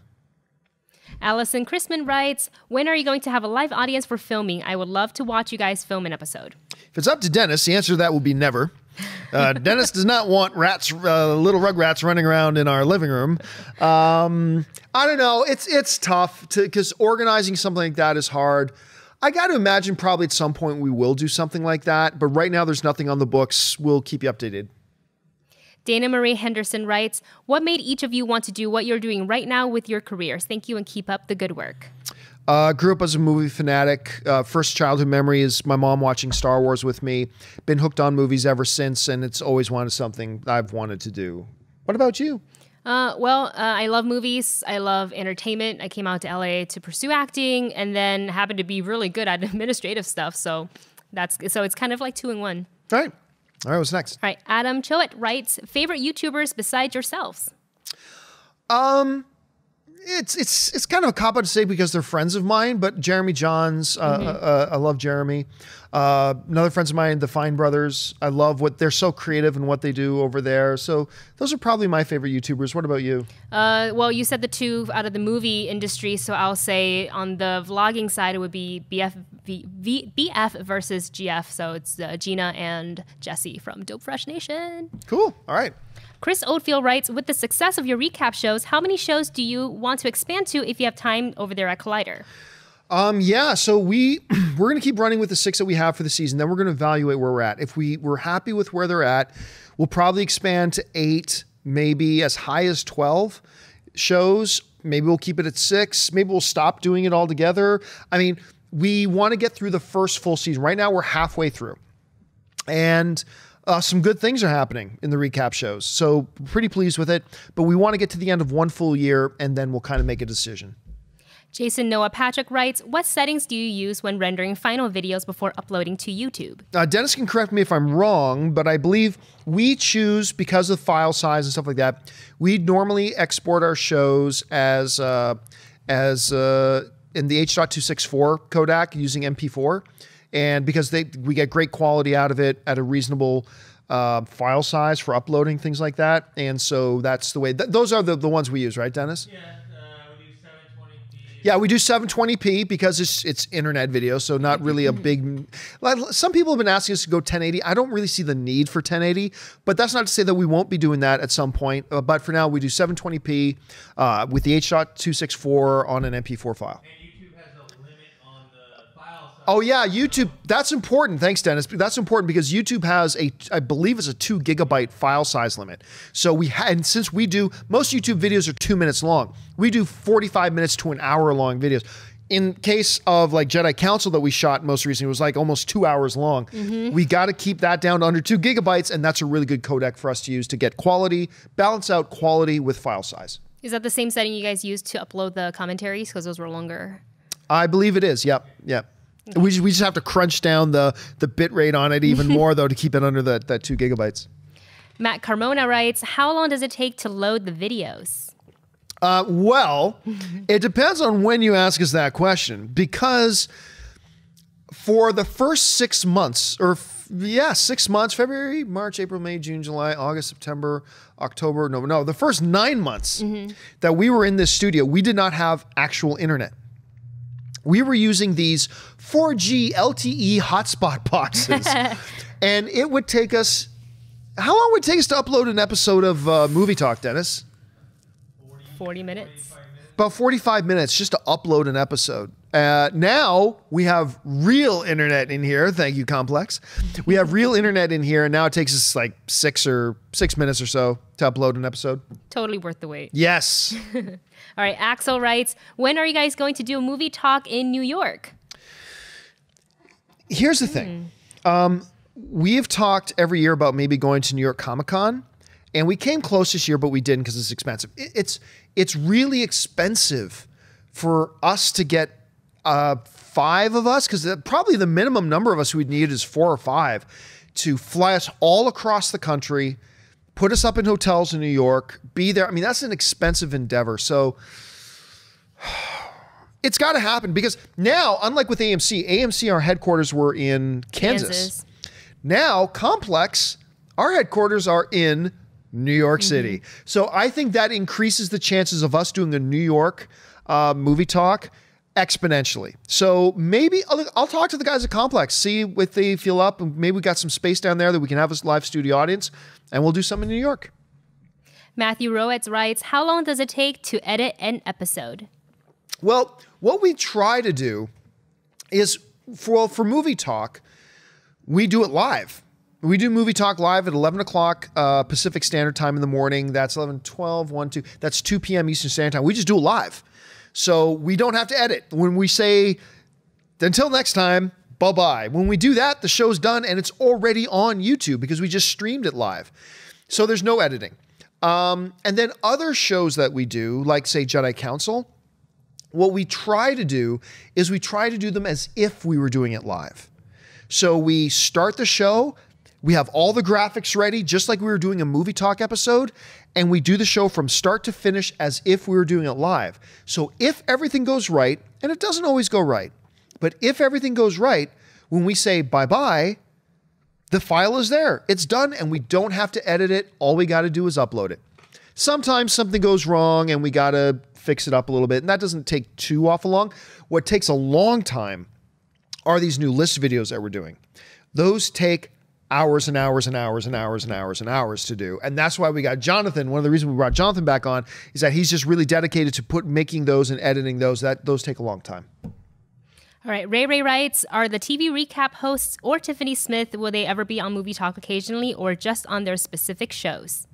Allison Chrisman writes, When are you going to have a live audience for filming? I would love to watch you guys film an episode. If it's up to Dennis, the answer to that will be never. Uh, Dennis does not want rats, uh, little rugrats running around in our living room. Um, I don't know. It's it's tough to because organizing something like that is hard. I got to imagine probably at some point we will do something like that, but right now there's nothing on the books. We'll keep you updated. Dana Marie Henderson writes, What made each of you want to do what you're doing right now with your careers? Thank you and keep up the good work. Uh, grew up as a movie fanatic. Uh, first childhood memory is my mom watching Star Wars with me. Been hooked on movies ever since, and it's always wanted something I've wanted to do. What about you? Uh, well, uh, I love movies. I love entertainment. I came out to LA to pursue acting, and then happened to be really good at administrative stuff. So that's so it's kind of like two in one. All right. All right. What's next? All right. Adam Choate writes favorite YouTubers besides yourselves. Um, it's it's it's kind of a cop out to say because they're friends of mine, but Jeremy Jahns, uh, Mm-hmm. uh, I love Jeremy. Uh, another friends of mine, the Fine Brothers. I love what they're so creative and what they do over there. So those are probably my favorite YouTubers. What about you? Uh, well, you said the two out of the movie industry, so I'll say on the vlogging side it would be BF v, v, BF versus GF. So it's uh, Gina and Jesse from Dope Fresh Nation. Cool. All right. Chris Oldfield writes, with the success of your recap shows, how many shows do you want to expand to if you have time over there at Collider? Um, yeah, so we we're gonna keep running with the six that we have for the season. Then we're gonna evaluate where we're at. If we we're happy with where they're at, we'll probably expand to eight, maybe as high as twelve shows. Maybe we'll keep it at six. Maybe we'll stop doing it altogether. I mean, we want to get through the first full season. Right now, we're halfway through, and uh, some good things are happening in the recap shows. So pretty pleased with it. But we want to get to the end of one full year, and then we'll kind of make a decision. Jason Noah Patrick writes, what settings do you use when rendering final videos before uploading to YouTube? Uh, Dennis can correct me if I'm wrong, but I believe we choose because of file size and stuff like that. We normally export our shows as uh, as uh, in the H.264 codec using MP4, and because they we get great quality out of it at a reasonable. Uh, file size for uploading things like that, and so that's the way. Th- those are the, the ones we use, right, Dennis? Yeah, uh, we do 720p. Yeah, we do 720p because it's it's internet video, so not really a big. Some people have been asking us to go 1080. I don't really see the need for 1080, but that's not to say that we won't be doing that at some point. Uh, but for now, we do 720p uh, with the H.264 on an MP4 file. And YouTube has a limit on the file size. Oh yeah, YouTube. That's important. Thanks, Dennis. That's important because YouTube has a, I believe, it's a two gigabyte file size limit. So we had, and since we do most YouTube videos are two minutes long, we do forty five minutes to an hour long videos. In case of like Jedi Council that we shot most recently, it was like almost two hours long. Mm-hmm. We got to keep that down to under two gigabytes, and that's a really good codec for us to use to get quality, balance out quality with file size. Is that the same setting you guys used to upload the commentaries? Because those were longer. I believe it is. Yep. Yep. We just, we just have to crunch down the the bit rate on it even more though to keep it under that that two gigabytes. Matt Carmona writes, how long does it take to load the videos? Uh, well, it depends on when you ask us that question because for the first six months, or f- yeah, six months February, March, April, May, June, July, August, September, October no, no, the first nine months that we were in this studio, we did not have actual internet. We were using these 4G LTE hotspot boxes, and it would take us. How long would it take us to upload an episode of uh, Movie Talk, Dennis? 40 minutes. about 45 minutes just to upload an episode. Uh, now we have real internet in here. Thank you, Complex. We have real internet in here, and now it takes us like six or six minutes or so to upload an episode. Totally worth the wait. Yes. All right, Axel writes, when are you guys going to do a movie talk in New York? Here's the thing. Um, we have talked every year about maybe going to New York Comic Con, and we came close this year, but we didn't because it's expensive. It- it's it's really expensive for us to get uh, five of us because probably the minimum number of us we'd need is four or five to fly us all across the country, put us up in hotels in New York, be there. I mean, that's an expensive endeavor. So it's got to happen because now, unlike with AMC, AMC, our headquarters were in Kansas. Kansas. Now, Complex, our headquarters are in New York City. So I think that increases the chances of us doing a New York uh, movie talk exponentially. So maybe I'll, I'll talk to the guys at Complex, see if they feel up, and maybe we got some space down there that we can have a live studio audience, and we'll do something in New York. Matthew Rowetz writes, how long does it take to edit an episode? Well, what we try to do is for for movie talk, we do it live. We do movie talk live at 11 o'clock uh, Pacific Standard Time in the morning. That's 11, 12, 1, 2. That's 2 p.m. Eastern Standard Time. We just do it live. So we don't have to edit. When we say, until next time, bye bye. When we do that, the show's done and it's already on YouTube because we just streamed it live. So there's no editing. Um, and then other shows that we do, like, say, Jedi Council, what we try to do is we try to do them as if we were doing it live. So we start the show, we have all the graphics ready, just like we were doing a movie talk episode, and we do the show from start to finish as if we were doing it live. So if everything goes right, and it doesn't always go right, but if everything goes right, when we say bye bye, the file is there. It's done, and we don't have to edit it. All we got to do is upload it. Sometimes something goes wrong and we got to fix it up a little bit, and that doesn't take too awful long. What takes a long time are these new list videos that we're doing. Those take hours and hours and hours and hours and hours and hours to do. And that's why we got Jonathan. One of the reasons we brought Jonathan back on is that he's just really dedicated to put making those and editing those. That those take a long time. All right, Ray Ray writes, are the TV recap hosts or Tiffany Smith, will they ever be on Movie Talk occasionally or just on their specific shows?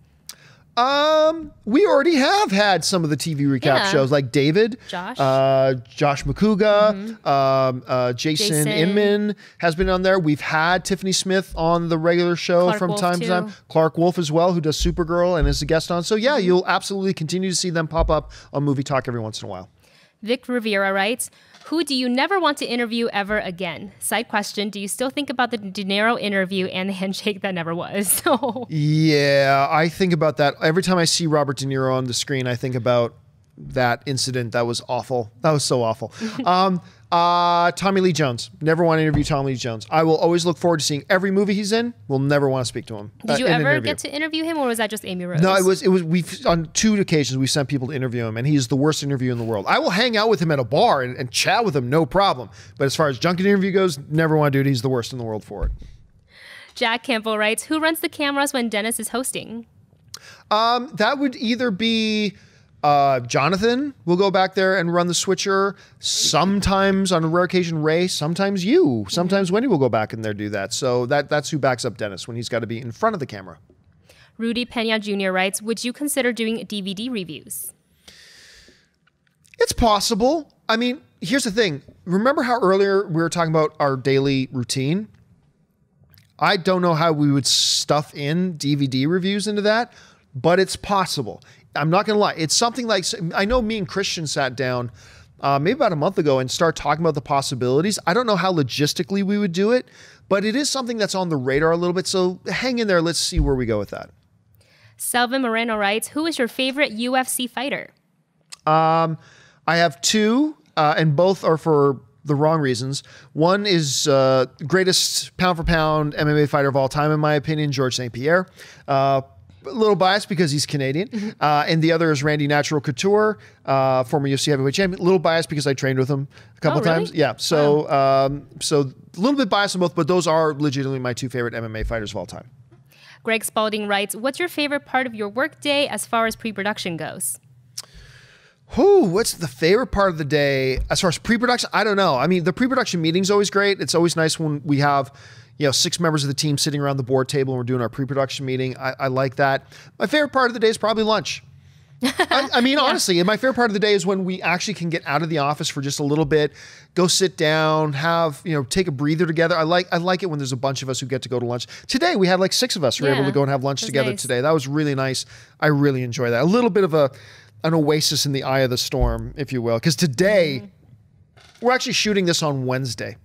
Um, we already have had some of the TV recap Yeah. shows, like David, Josh. uh, Josh Macuga, um, uh, Jason, Jason. Inman has been on there. We've had Tiffany Smith on the regular show Clark from Wolf, time to time. Clarke Wolfe as well, who does Supergirl and is a guest on. So Mm-hmm. yeah, you'll absolutely continue to see them pop up on Movie Talk every once in a while. Vic Rivera writes, who do you never want to interview ever again? Side question, do you still think about the De Niro interview and the handshake that never was? Yeah, I think about that every time I see Robert De Niro on the screen. I think about that incident. That was awful. That was so awful. um, uh, Tommy Lee Jones. Never want to interview Tommy Lee Jones. I will always look forward to seeing every movie he's in. We'll never want to speak to him. did uh, you ever get to interview him or was that just Amy Rose? No, it was it was we've on two occasions we sent people to interview him, and he's the worst interview in the world. I will hang out with him at a bar and, and chat with him, no problem. But as far as junket interview goes, never want to do it. He's the worst in the world for it. Jack Campbell writes, who runs the cameras when Dennis is hosting? Um, That would either be uh, Jonathan will go back there and run the switcher. Sometimes, on a rare occasion, Ray. Sometimes you. Sometimes Wendy will go back in there do that. So that that's who backs up Dennis when he's got to be in front of the camera. Rudy Pena Jr. writes, would you consider doing DVD reviews? It's possible. I mean, here's the thing. Remember how earlier we were talking about our daily routine? I don't know how we would stuff in DVD reviews into that, but it's possible. I'm not going to lie. It's something like I know me and Kristian sat down uh, maybe about a month ago and start talking about the possibilities. I don't know how logistically we would do it, but it is something that's on the radar a little bit. So hang in there. Let's see where we go with that. Selvin Moreno writes, who is your favorite UFC fighter? Um, I have two, uh, and both are for the wrong reasons. One is uh, greatest pound for pound MMA fighter of all time, in my opinion, George St. Pierre. Uh, a little biased because he's Canadian. Uh, and the other is Randy Natural Couture, uh, former UFC heavyweight champion. A little biased because I trained with him a couple Oh, really? times. Yeah. So, um, so a little bit biased on both, but those are legitimately my two favorite MMA fighters of all time. Greg Spalding writes, what's your favorite part of your workday as far as pre-production goes? Who? What's the favorite part of the day as far as pre-production? I don't know. I mean, the pre-production meeting's always great. It's always nice when we have, you know, six members of the team sitting around the board table and we're doing our pre-production meeting. I, I like that. My favorite part of the day is probably lunch. I, I mean, honestly, my favorite part of the day is when we actually can get out of the office for just a little bit, go sit down, have you know, take a breather together. I like I like it when there's a bunch of us who get to go to lunch. Today we had like six of us who were able to go and have lunch together nice. today. That was really nice. I really enjoy that. A little bit of a an oasis in the eye of the storm, if you will. Because today Mm-hmm. we're actually shooting this on Wednesday,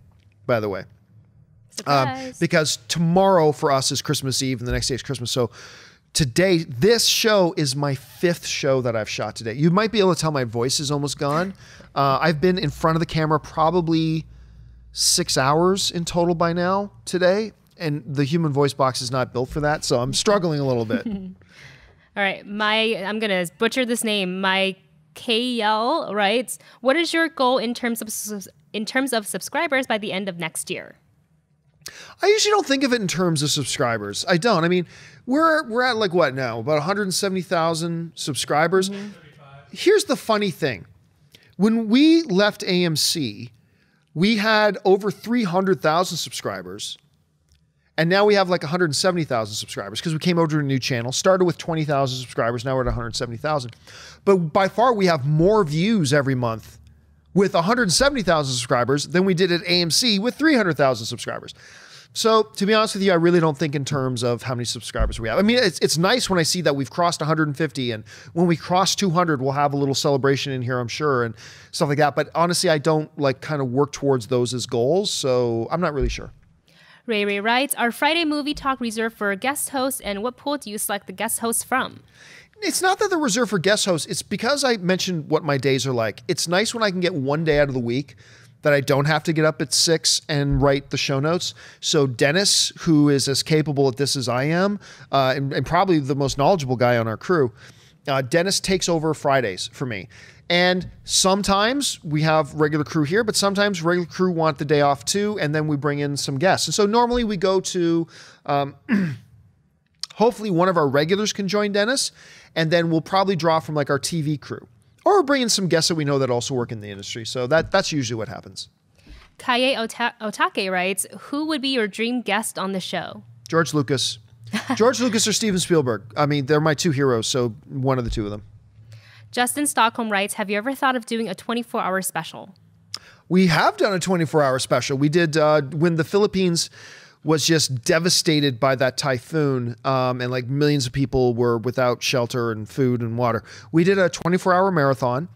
by the way. Um, because tomorrow for us is Christmas Eve and the next day is Christmas. So today, this show is my fifth show that I've shot today. You might be able to tell my voice is almost gone. Uh, I've been in front of the camera probably six hours in total by now today. And the human voice box is not built for that. So I'm struggling a little bit. All right, my I'm gonna butcher this name. My KL writes, "What is your goal in terms of in terms of subscribers by the end of next year?" I usually don't think of it in terms of subscribers. I don't. I mean, we're we're at like what now? About 170,000 subscribers. Mm-hmm. Here's the funny thing. When we left AMC, we had over 300,000 subscribers. And now we have like 170,000 subscribers because we came over to a new channel, started with 20,000 subscribers, now we're at 170,000. But by far, we have more views every month with 170,000 subscribers than we did at AMC with 300,000 subscribers. So to be honest with you, I really don't think in terms of how many subscribers we have. I mean, it's, it's nice when I see that we've crossed 150 and when we cross 200, we'll have a little celebration in here, I'm sure, and stuff like that. But honestly, I don't like kind of work towards those as goals. So I'm not really sure. Ray Ray writes, Our Friday movie talk reserved for guest hosts, and what pool do you select the guest hosts from? It's not that they're reserved for guest hosts. It's because I mentioned what my days are like. It's nice when I can get one day out of the week that I don't have to get up at six and write the show notes. So Dennis, who is as capable at this as I am, uh, and, and, probably the most knowledgeable guy on our crew, uh, Dennis takes over Fridays for me. And sometimes we have regular crew here, but sometimes regular crew want the day off too, and then we bring in some guests. And so normally we go to. Um, hopefully, one of our regulars can join Dennis, and then we'll probably draw from like our TV crew or bring in some guests that we know that also work in the industry. So that that's usually what happens. Kaye Ota- Otake writes, "Who would be your dream guest on the show?" George Lucas. George Lucas or Steven Spielberg. I mean, they're my two heroes, so one of the two of them. Justin Stockholm writes, "Have you ever thought of doing a 24-hour special?" We have done a 24-hour special. We did uh, when the Philippines was just devastated by that typhoon, um, and like millions of people were without shelter and food and water. We did a 24 hour marathon.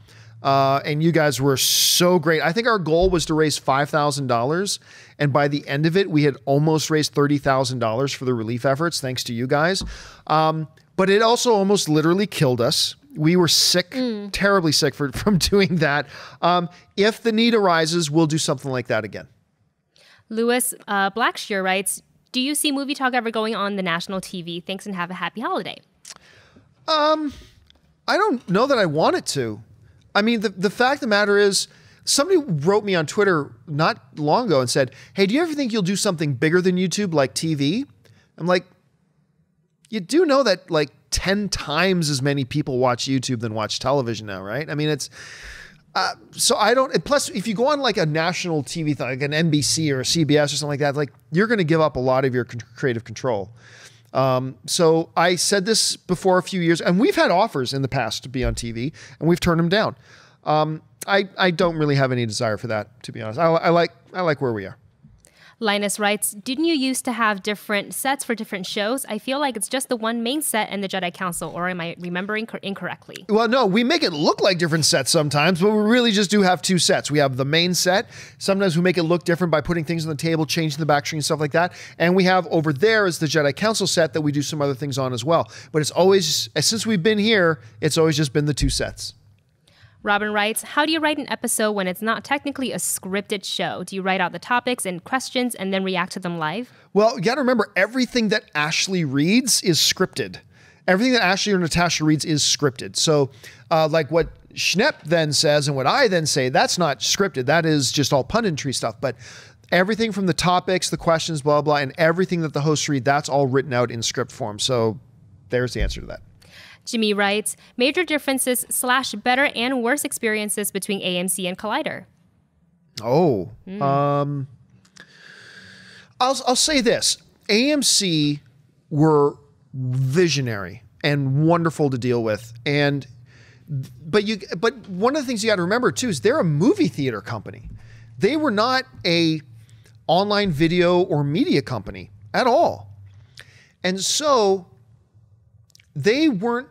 Uh, and you guys were so great. I think our goal was to raise five thousand dollars, and by the end of it, we had almost raised thirty thousand dollars for the relief efforts, thanks to you guys. Um, but it also almost literally killed us. We were sick, mm. terribly sick for, from doing that. Um, if the need arises, we'll do something like that again. Lewis uh, Blackshear writes, "Do you see movie talk ever going on the national TV? Thanks and have a happy holiday." Um, I don't know that I want it to. I mean, the the fact of the matter is, somebody wrote me on Twitter not long ago and said, "Hey, do you ever think you'll do something bigger than YouTube, like TV?" I'm like, you do know that like 10 times as many people watch YouTube than watch television now, right? I mean, it's uh, so I don't. plus, if you go on like a national TV thing, like an NBC or a CBS or something like that, like you're going to give up a lot of your creative control. Um, so I said this before a few years, and we've had offers in the past to be on TV, and we've turned them down. Um, I I don't really have any desire for that, to be honest. I, I like I like where we are. Linus writes, Didn't you used to have different sets for different shows? I feel like it's just the one main set and the Jedi Council, or am I remembering incorrectly? Well, no, we make it look like different sets sometimes, but we really just do have two sets. We have the main set. Sometimes we make it look different by putting things on the table, changing the back screen, stuff like that. And we have over there is the Jedi Council set that we do some other things on as well. But it's always, since we've been here, it's always just been the two sets. Robin writes, How do you write an episode when it's not technically a scripted show? Do you write out the topics and questions and then react to them live? Well, you got to remember everything that Ashley reads is scripted. Everything that Ashley or Natasha reads is scripted. So, uh, like what Schnepp then says and what I then say, that's not scripted. That is just all punditry stuff. But everything from the topics, the questions, blah, blah, and everything that the hosts read, that's all written out in script form. So, there's the answer to that. Jimmy writes major differences slash better and worse experiences between AMC and Collider. Oh, mm. um, I'll I'll say this: AMC were visionary and wonderful to deal with, and but you but one of the things you got to remember too is they're a movie theater company. They were not a online video or media company at all. And so they weren't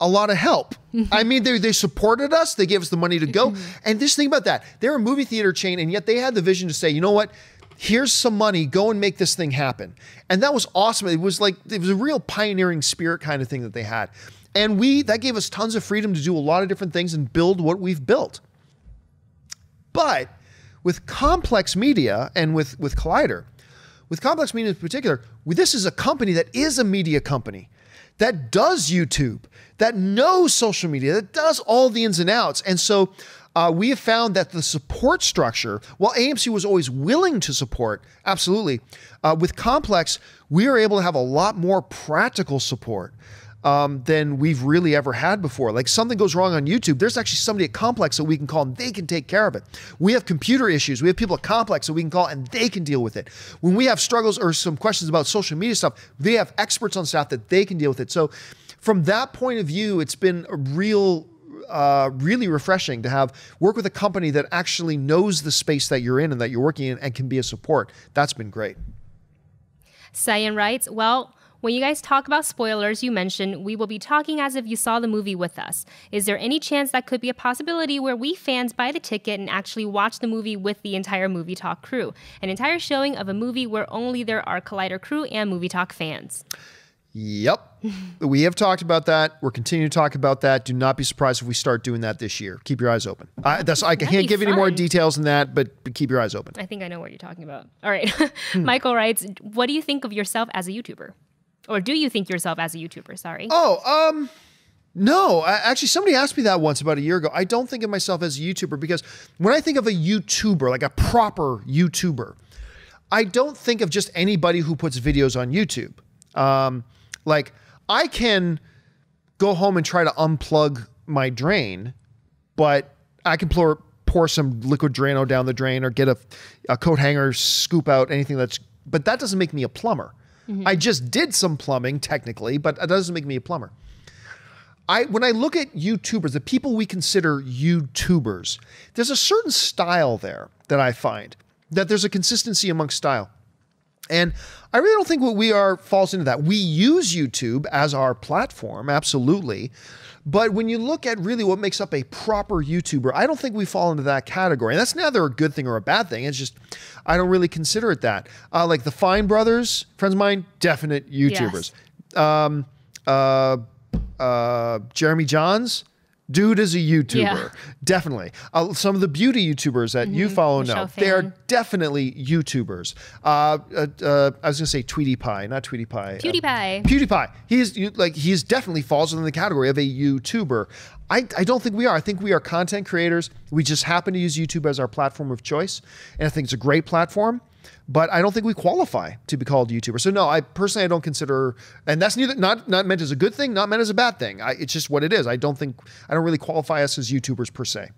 a lot of help. Mm-hmm. I mean, they, they supported us, they gave us the money to go. Mm-hmm. and just think about that. They're a movie theater chain, and yet they had the vision to say, you know what? Here's some money, go and make this thing happen. And that was awesome. It was like, it was a real pioneering spirit kind of thing that they had. And we, that gave us tons of freedom to do a lot of different things and build what we've built. But with complex media and with, with Collider, with complex media in particular, this is a company that is a media company that does YouTube, that knows social media, that does all the ins and outs. And so uh, we have found that the support structure, while AMC was always willing to support, absolutely, uh, with Complex, we are able to have a lot more practical support. Um, than we've really ever had before. Like something goes wrong on YouTube, there's actually somebody at Complex that we can call and they can take care of it. We have computer issues, we have people at Complex that we can call and they can deal with it. When we have struggles or some questions about social media stuff, they have experts on staff that they can deal with it. So, from that point of view, it's been a real uh, really refreshing to have work with a company that actually knows the space that you're in and that you're working in and can be a support. That's been great. Cyan writes, Well, when you guys talk about spoilers, you mentioned we will be talking as if you saw the movie with us. Is there any chance that could be a possibility where we fans buy the ticket and actually watch the movie with the entire Movie Talk crew? An entire showing of a movie where only there are Collider crew and Movie Talk fans. Yep. we have talked about that. We're continuing to talk about that. Do not be surprised if we start doing that this year. Keep your eyes open. I, that's I can't give any more details than that, but, but keep your eyes open. I think I know what you're talking about. All right. Hmm. Michael writes, What do you think of yourself as a YouTuber? Or do you think yourself as a YouTuber? Sorry. Oh, um, no. I, actually, somebody asked me that once about a year ago. I don't think of myself as a YouTuber because when I think of a YouTuber, like a proper YouTuber, I don't think of just anybody who puts videos on YouTube. Um, like I can go home and try to unplug my drain, but I can pour pour some liquid Drano down the drain or get a, a coat hanger, scoop out anything that's. But that doesn't make me a plumber. I just did some plumbing technically, but that doesn't make me a plumber. I when I look at YouTubers, the people we consider YouTubers, there's a certain style there that I find that there's a consistency amongst style. And I really don't think what we are falls into that. We use YouTube as our platform, absolutely. But when you look at really what makes up a proper YouTuber, I don't think we fall into that category. And that's neither a good thing or a bad thing. It's just, I don't really consider it that. Uh, like the Fine Brothers, friends of mine, definite YouTubers. Um, uh, uh, Jeremy Jahns, dude is a YouTuber. Yeah. Definitely. Uh, some of the beauty YouTubers that you follow Michelle know, they are definitely YouTubers. Uh, uh, uh, I was going to say Tweety Pie, not Tweety Pie. uh, PewDiePie. PewDiePie. He's you- like he's definitely falls within the category of a YouTuber. I, I don't think we are. I think we are content creators. We just happen to use YouTube as our platform of choice, and I think it's a great platform. But I don't think we qualify to be called YouTuber. So no, I personally I don't consider, and that's neither not not meant as a good thing, not meant as a bad thing. I, it's just what it is. I don't think I don't really qualify us as YouTubers per se.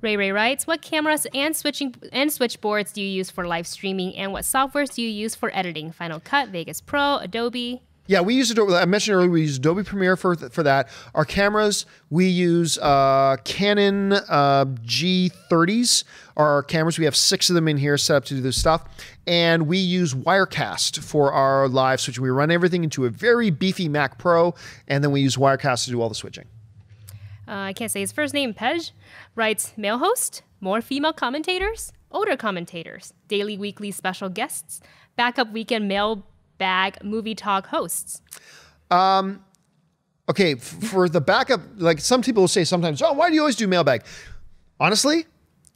Ray Ray writes, "What cameras and switching and switchboards do you use for live streaming, and what softwares do you use for editing? Final Cut, Vegas Pro, Adobe." Yeah, we use Adobe. I mentioned earlier we use Adobe Premiere for for that. Our cameras, we use uh, Canon uh, G30s. Are our cameras. We have six of them in here set up to do this stuff, and we use Wirecast for our live switching. We run everything into a very beefy Mac Pro, and then we use Wirecast to do all the switching. Uh, I can't say his first name. Pej writes, "Male host, more female commentators, older commentators, daily, weekly special guests, backup weekend mailbag movie talk hosts." Okay, f- for the backup, like some people will say sometimes, oh, why do you always do mailbag? Honestly,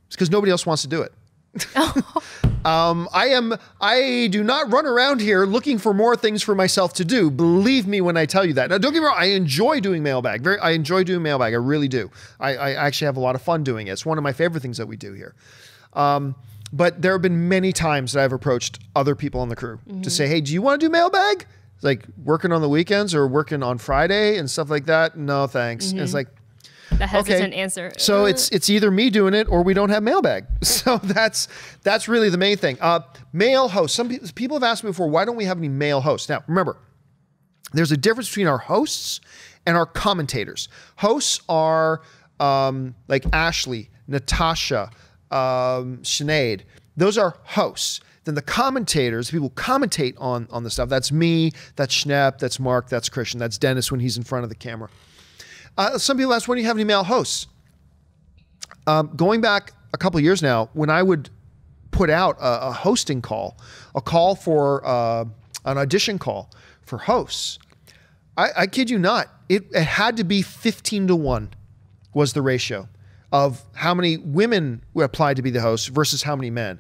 it's because nobody else wants to do it. um, I am. I do not run around here looking for more things for myself to do. Believe me when I tell you that. Now, don't get me wrong. I enjoy doing mailbag. Very. I enjoy doing mailbag. I really do. I, I actually have a lot of fun doing it. It's one of my favorite things that we do here. Um, but there have been many times that I've approached other people on the crew to say, "Hey, do you want to do mailbag?" It's like working on the weekends or working on Friday and stuff like that. No, thanks. And it's like, The hesitant okay. answer. So Uh, it's it's either me doing it or we don't have mailbag. So that's that's really the main thing. Uh, male hosts. Some pe- people have asked me before, why don't we have any male hosts? Now remember, there's a difference between our hosts and our commentators. Hosts are um, like Ashley, Natasha, um, Sinead. Those are hosts. Then the commentators, people commentate on on the stuff. That's me. That's Schnepp. That's Mark. That's Kristian. That's Dennis when he's in front of the camera. Uh, some people ask, when do you have any male hosts? Um, going back a couple years now, when I would put out a, a hosting call, a call for uh, an audition call for hosts, I, I kid you not, it, it had to be 15 to 1 was the ratio of how many women applied to be the host versus how many men.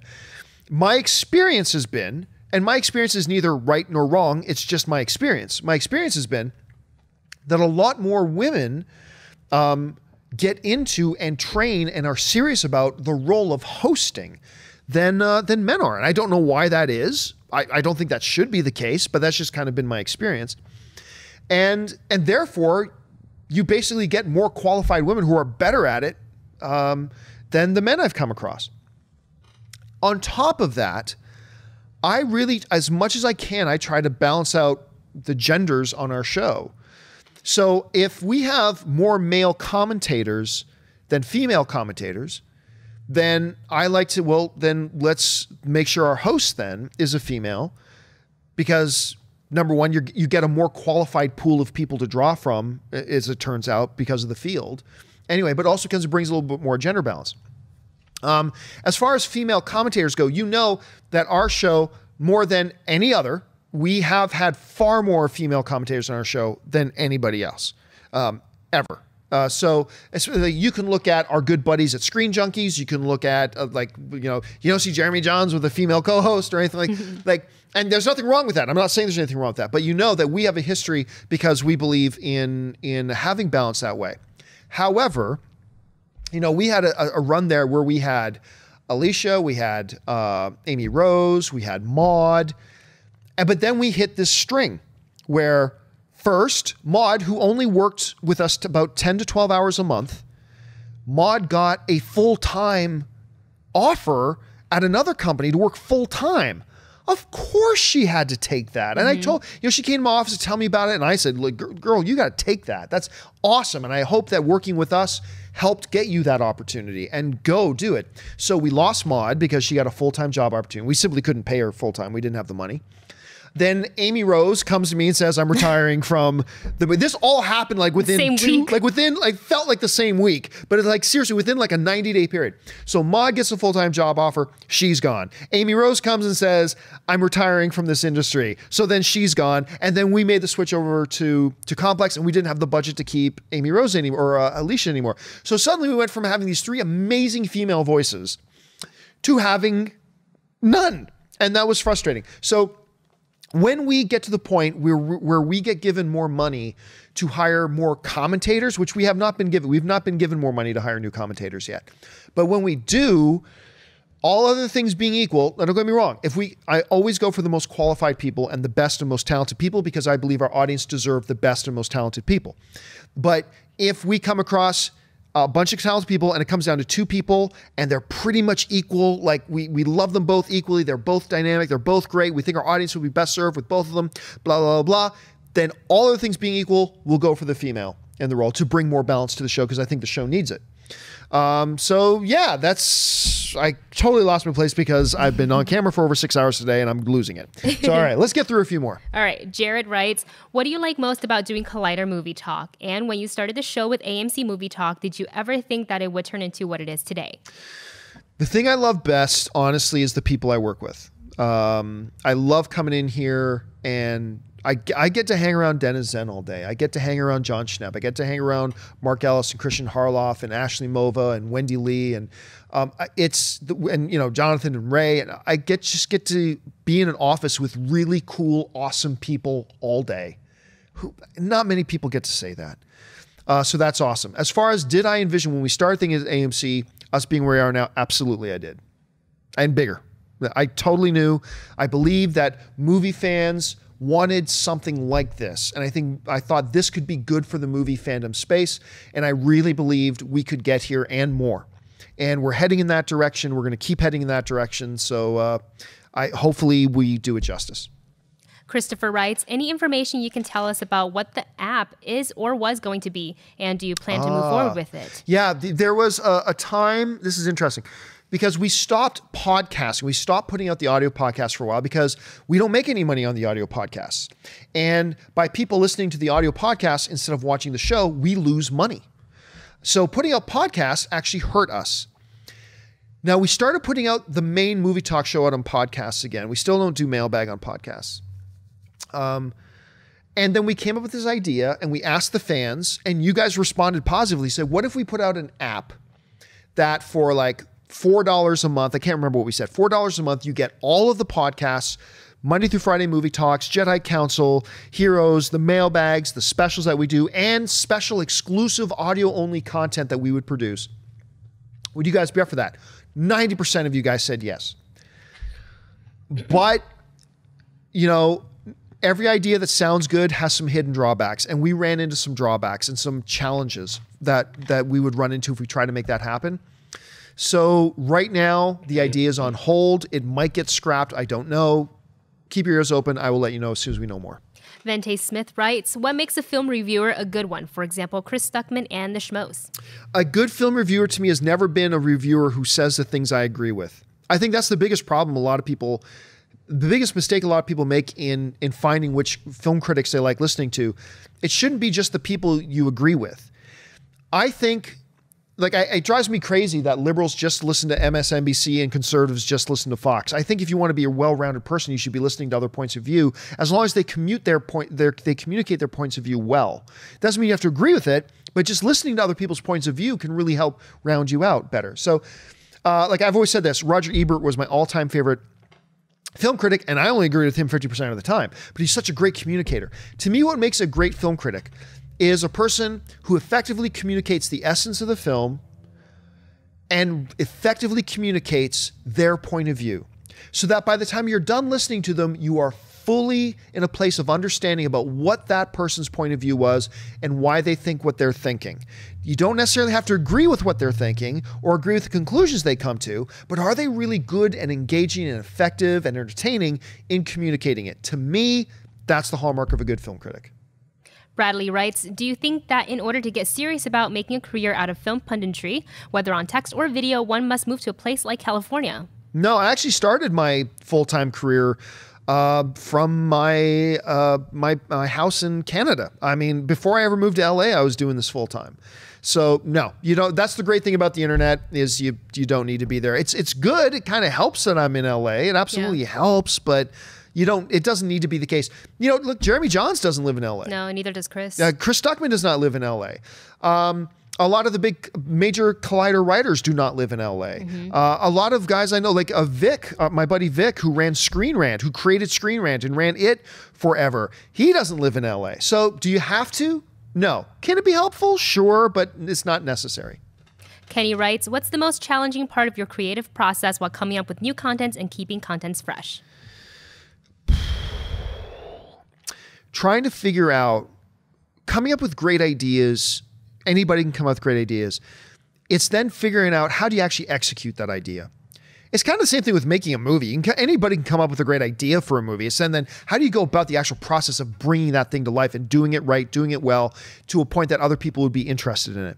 My experience has been, and my experience is neither right nor wrong, it's just my experience. My experience has been that a lot more women um, get into and train and are serious about the role of hosting than uh, than men are, and I don't know why that is. I, I don't think that should be the case, but that's just kind of been my experience. and and therefore you basically get more qualified women who are better at it um, than the men I've come across. On top of that, I really, as much as I can, I try to balance out the genders on our show. So if we have more male commentators than female commentators, then I like to, well, then let's make sure our host then is a female because number one, you you get a more qualified pool of people to draw from, as it turns out, because of the field. Anyway, but also because it brings a little bit more gender balance. Um, as far as female commentators go, you know that our show, more than any other, we have had far more female commentators on our show than anybody else um, ever. Uh, so you can look at our good buddies at Screen Junkies. You can look at uh, like you know you don't see Jeremy Jahns with a female co-host or anything like like. And there's nothing wrong with that. I'm not saying there's anything wrong with that, but you know that we have a history because we believe in in having balance that way. However, you know we had a, a run there where we had Alicia, we had uh, Amy Rose, we had Maud, but then we hit this string where First, Maud, who only worked with us about 10 to 12 hours a month, Maud got a full time offer at another company to work full time. Of course, she had to take that. And mm-hmm. I told, you know, she came to my office to tell me about it. And I said, Look, girl, you got to take that. That's awesome. And I hope that working with us helped get you that opportunity and go do it. So we lost Maud because she got a full time job opportunity. We simply couldn't pay her full time, we didn't have the money. Then Amy Rose comes to me and says, "I'm retiring from the." This all happened like within same two, week. like within like felt like the same week, but it's like seriously within like a 90 day period. So Maud gets a full time job offer, she's gone. Amy Rose comes and says, "I'm retiring from this industry," so then she's gone, and then we made the switch over to to Complex, and we didn't have the budget to keep Amy Rose anymore or uh, Alicia anymore. So suddenly we went from having these three amazing female voices to having none, and that was frustrating. So when we get to the point where where we get given more money to hire more commentators, which we have not been given, we've not been given more money to hire new commentators yet. But when we do, all other things being equal, and don't get me wrong. If we, I always go for the most qualified people and the best and most talented people because I believe our audience deserve the best and most talented people. But if we come across a bunch of talented people and it comes down to two people and they're pretty much equal. Like we we love them both equally. They're both dynamic. They're both great. We think our audience will be best served with both of them blah blah blah, blah. then all other things being equal we'll go for the female in the role to bring more balance to the show because i think the show needs it um, so yeah, that's I totally lost my place because I've been on camera for over six hours today and I'm losing it. So all right, let's get through a few more. All right, Jared writes, "What do you like most about doing Collider Movie Talk? And when you started the show with AMC Movie Talk, did you ever think that it would turn into what it is today?" The thing I love best, honestly, is the people I work with. Um, I love coming in here and I, I get to hang around Dennis Tzeng all day. I get to hang around John Schnepp. I get to hang around Mark Ellis and Kristian Harloff and Ashley Mova and Wendy Lee and um, it's the, and you know Jonathan and Ray and I get just get to be in an office with really cool, awesome people all day. Who not many people get to say that. Uh, so that's awesome. As far as did I envision when we started thinking at AMC us being where we are now? Absolutely, I did, and bigger. I totally knew. I believe that movie fans wanted something like this. And I think I thought this could be good for the movie fandom space. And I really believed we could get here and more. And we're heading in that direction. We're going to keep heading in that direction. So uh, I hopefully we do it justice. Christopher writes, any information you can tell us about what the app is or was going to be, and do you plan to move forward ah. with it? Yeah, there was a, a time, this is interesting because we stopped podcasting. We stopped putting out the audio podcast for a while because we don't make any money on the audio podcasts. And by people listening to the audio podcast instead of watching the show, we lose money. So putting out podcasts actually hurt us. Now we started putting out the main movie talk show out on podcasts again. We still don't do mailbag on podcasts. Um, and then we came up with this idea and we asked the fans, and you guys responded positively. Said, what if we put out an app that for like $4 a month. I can't remember what we said. $4 a month, you get all of the podcasts, Monday through Friday movie talks, Jedi Council, Heroes, the mailbags, the specials that we do, and special exclusive audio only content that we would produce. Would you guys be up for that? 90% of you guys said yes. But, you know, every idea that sounds good has some hidden drawbacks, and we ran into some drawbacks and some challenges that that we would run into if we tried to make that happen. So right now, the idea is on hold. It might get scrapped. I don't know. Keep your ears open. I will let you know as soon as we know more. Vente Smith writes, What makes a film reviewer a good one? For example, Chris Stuckman and the Schmoes. A good film reviewer to me has never been a reviewer who says the things I agree with. I think that's the biggest problem a lot of people the biggest mistake a lot of people make in in finding which film critics they like listening to, it shouldn't be just the people you agree with. I think like I, it drives me crazy that liberals just listen to MSNBC and conservatives just listen to Fox. I think if you want to be a well-rounded person, you should be listening to other points of view, as long as they commute their point, their, they communicate their points of view well. Doesn't mean you have to agree with it, but just listening to other people's points of view can really help round you out better. So, uh, like I've always said this, Roger Ebert was my all-time favorite film critic, and I only agree with him 50% of the time, but he's such a great communicator. To me, what makes a great film critic is a person who effectively communicates the essence of the film and effectively communicates their point of view. So that by the time you're done listening to them, you are fully in a place of understanding about what that person's point of view was and why they think what they're thinking. You don't necessarily have to agree with what they're thinking or agree with the conclusions they come to, but are they really good and engaging and effective and entertaining in communicating it? To me, that's the hallmark of a good film critic. Bradley writes Do you think that in order to get serious about making a career out of film punditry, whether on text or video, one must move to a place like California? No, I actually started my full time career uh, from my, uh, my my house in Canada. I mean, before I ever moved to LA, I was doing this full time. So no, you know that's the great thing about the internet is you you don't need to be there. It's it's good. It kind of helps that I'm in LA. It absolutely yeah. helps, but you don't. It doesn't need to be the case. You know, look, Jeremy Jahns doesn't live in L.A. No, neither does Chris. Uh, Chris Stuckman does not live in L.A. Um, a lot of the big major collider writers do not live in LA. Mm-hmm. Uh, a lot of guys I know, like uh, Vic, uh, my buddy Vic, who ran Screen Rant, who created Screen Rant and ran it forever, he doesn't live in LA. So do you have to? No. Can it be helpful? Sure, but it's not necessary. Kenny writes, What's the most challenging part of your creative process while coming up with new content and keeping contents fresh? Trying to figure out, coming up with great ideas anybody can come up with great ideas. It's then figuring out how do you actually execute that idea. It's kind of the same thing with making a movie. Can, anybody can come up with a great idea for a movie. It's then, then how do you go about the actual process of bringing that thing to life and doing it right, doing it well to a point that other people would be interested in it?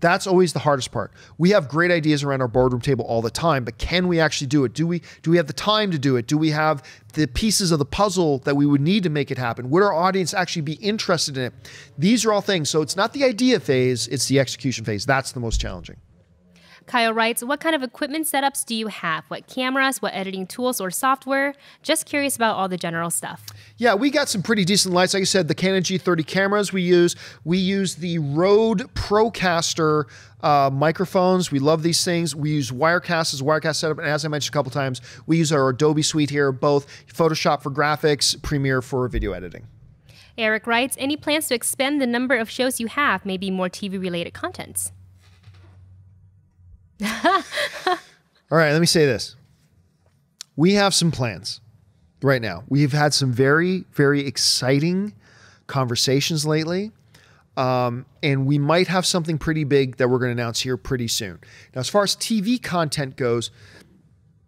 That's always the hardest part. We have great ideas around our boardroom table all the time, but can we actually do it? Do we do we have the time to do it? Do we have the pieces of the puzzle that we would need to make it happen? Would our audience actually be interested in it? These are all things. So it's not the idea phase, it's the execution phase. That's the most challenging. Kyle writes, What kind of equipment setups do you have? What cameras, what editing tools or software? Just curious about all the general stuff. Yeah, we got some pretty decent lights. Like I said, the Canon G30 cameras we use. We use the Rode Procaster uh, microphones. We love these things. We use Wirecast as a Wirecast setup. And as I mentioned a couple times, we use our Adobe suite here, both Photoshop for graphics, Premiere for video editing. Eric writes, Any plans to expand the number of shows you have, maybe more TV related contents? All right, let me say this. We have some plans right now. We've had some very, very exciting conversations lately. Um, and we might have something pretty big that we're going to announce here pretty soon. Now, as far as TV content goes,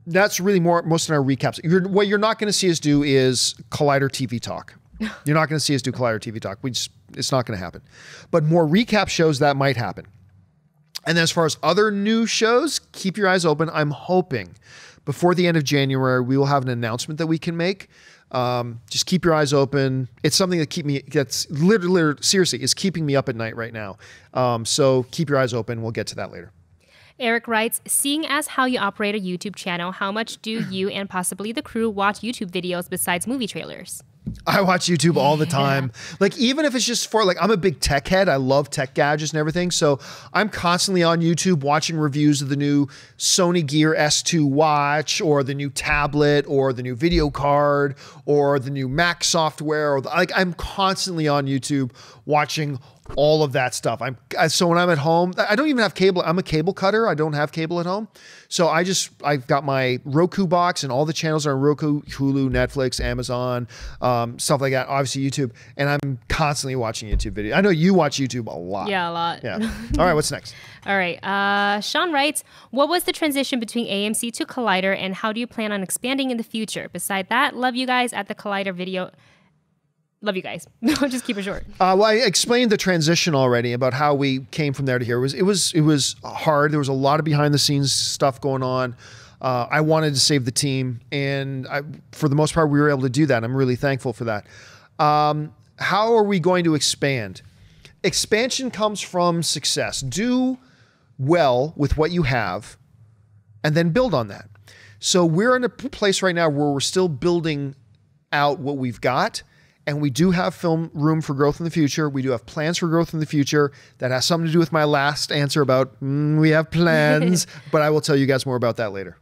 that's really more most of our recaps. You're, what you're not going to see us do is Collider TV talk. You're not going to see us do Collider TV talk. We just it's not going to happen. But more recap shows that might happen. And as far as other new shows, keep your eyes open. I'm hoping before the end of January we will have an announcement that we can make. Um, just keep your eyes open. It's something that keep me that's literally, literally seriously is keeping me up at night right now. Um, so keep your eyes open. We'll get to that later. Eric writes, seeing as how you operate a YouTube channel, how much do you and possibly the crew watch YouTube videos besides movie trailers? I watch YouTube all the time. Yeah. Like even if it's just for like I'm a big tech head. I love tech gadgets and everything. So I'm constantly on YouTube watching reviews of the new Sony Gear S2 watch or the new tablet or the new video card or the new Mac software or the, like I'm constantly on YouTube watching all of that stuff. I'm I- so when I'm at home, I don't even have cable. I'm a cable cutter. I don't have cable at home, so I just I've got my Roku box and all the channels are on Roku, Hulu, Netflix, Amazon, um, stuff like that. Obviously YouTube, and I'm constantly watching YouTube videos. I know you watch YouTube a lot. Yeah, a lot. Yeah. All right. What's next? All right. Uh, Sean writes, "What was the transition between AMC to Collider, and how do you plan on expanding in the future? Beside that, love you guys at the Collider video. Love you guys. Just keep it short. Uh, well, I explained the transition already about how we came from there to here. It was it was it was hard. There was a lot of behind the scenes stuff going on. Uh, I wanted to save the team, and I, for the most part, we were able to do that. I'm really thankful for that. Um, how are we going to expand? Expansion comes from success. Do well with what you have, and then build on that. So we're in a place right now where we're still building out what we've got. And we do have film room for growth in the future. We do have plans for growth in the future. That has something to do with my last answer about mm, we have plans, but I will tell you guys more about that later.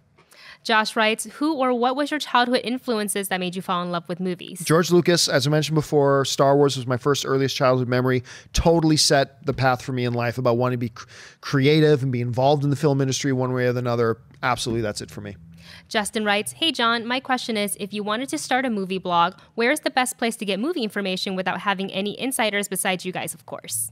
Josh writes, "Who or what was your childhood influences that made you fall in love with movies?" George Lucas, as I mentioned before, Star Wars was my first earliest childhood memory. Totally set the path for me in life about wanting to be creative and be involved in the film industry one way or another. Absolutely, that's it for me. Justin writes, "Hey John, my question is, if you wanted to start a movie blog, where is the best place to get movie information without having any insiders besides you guys, of course?"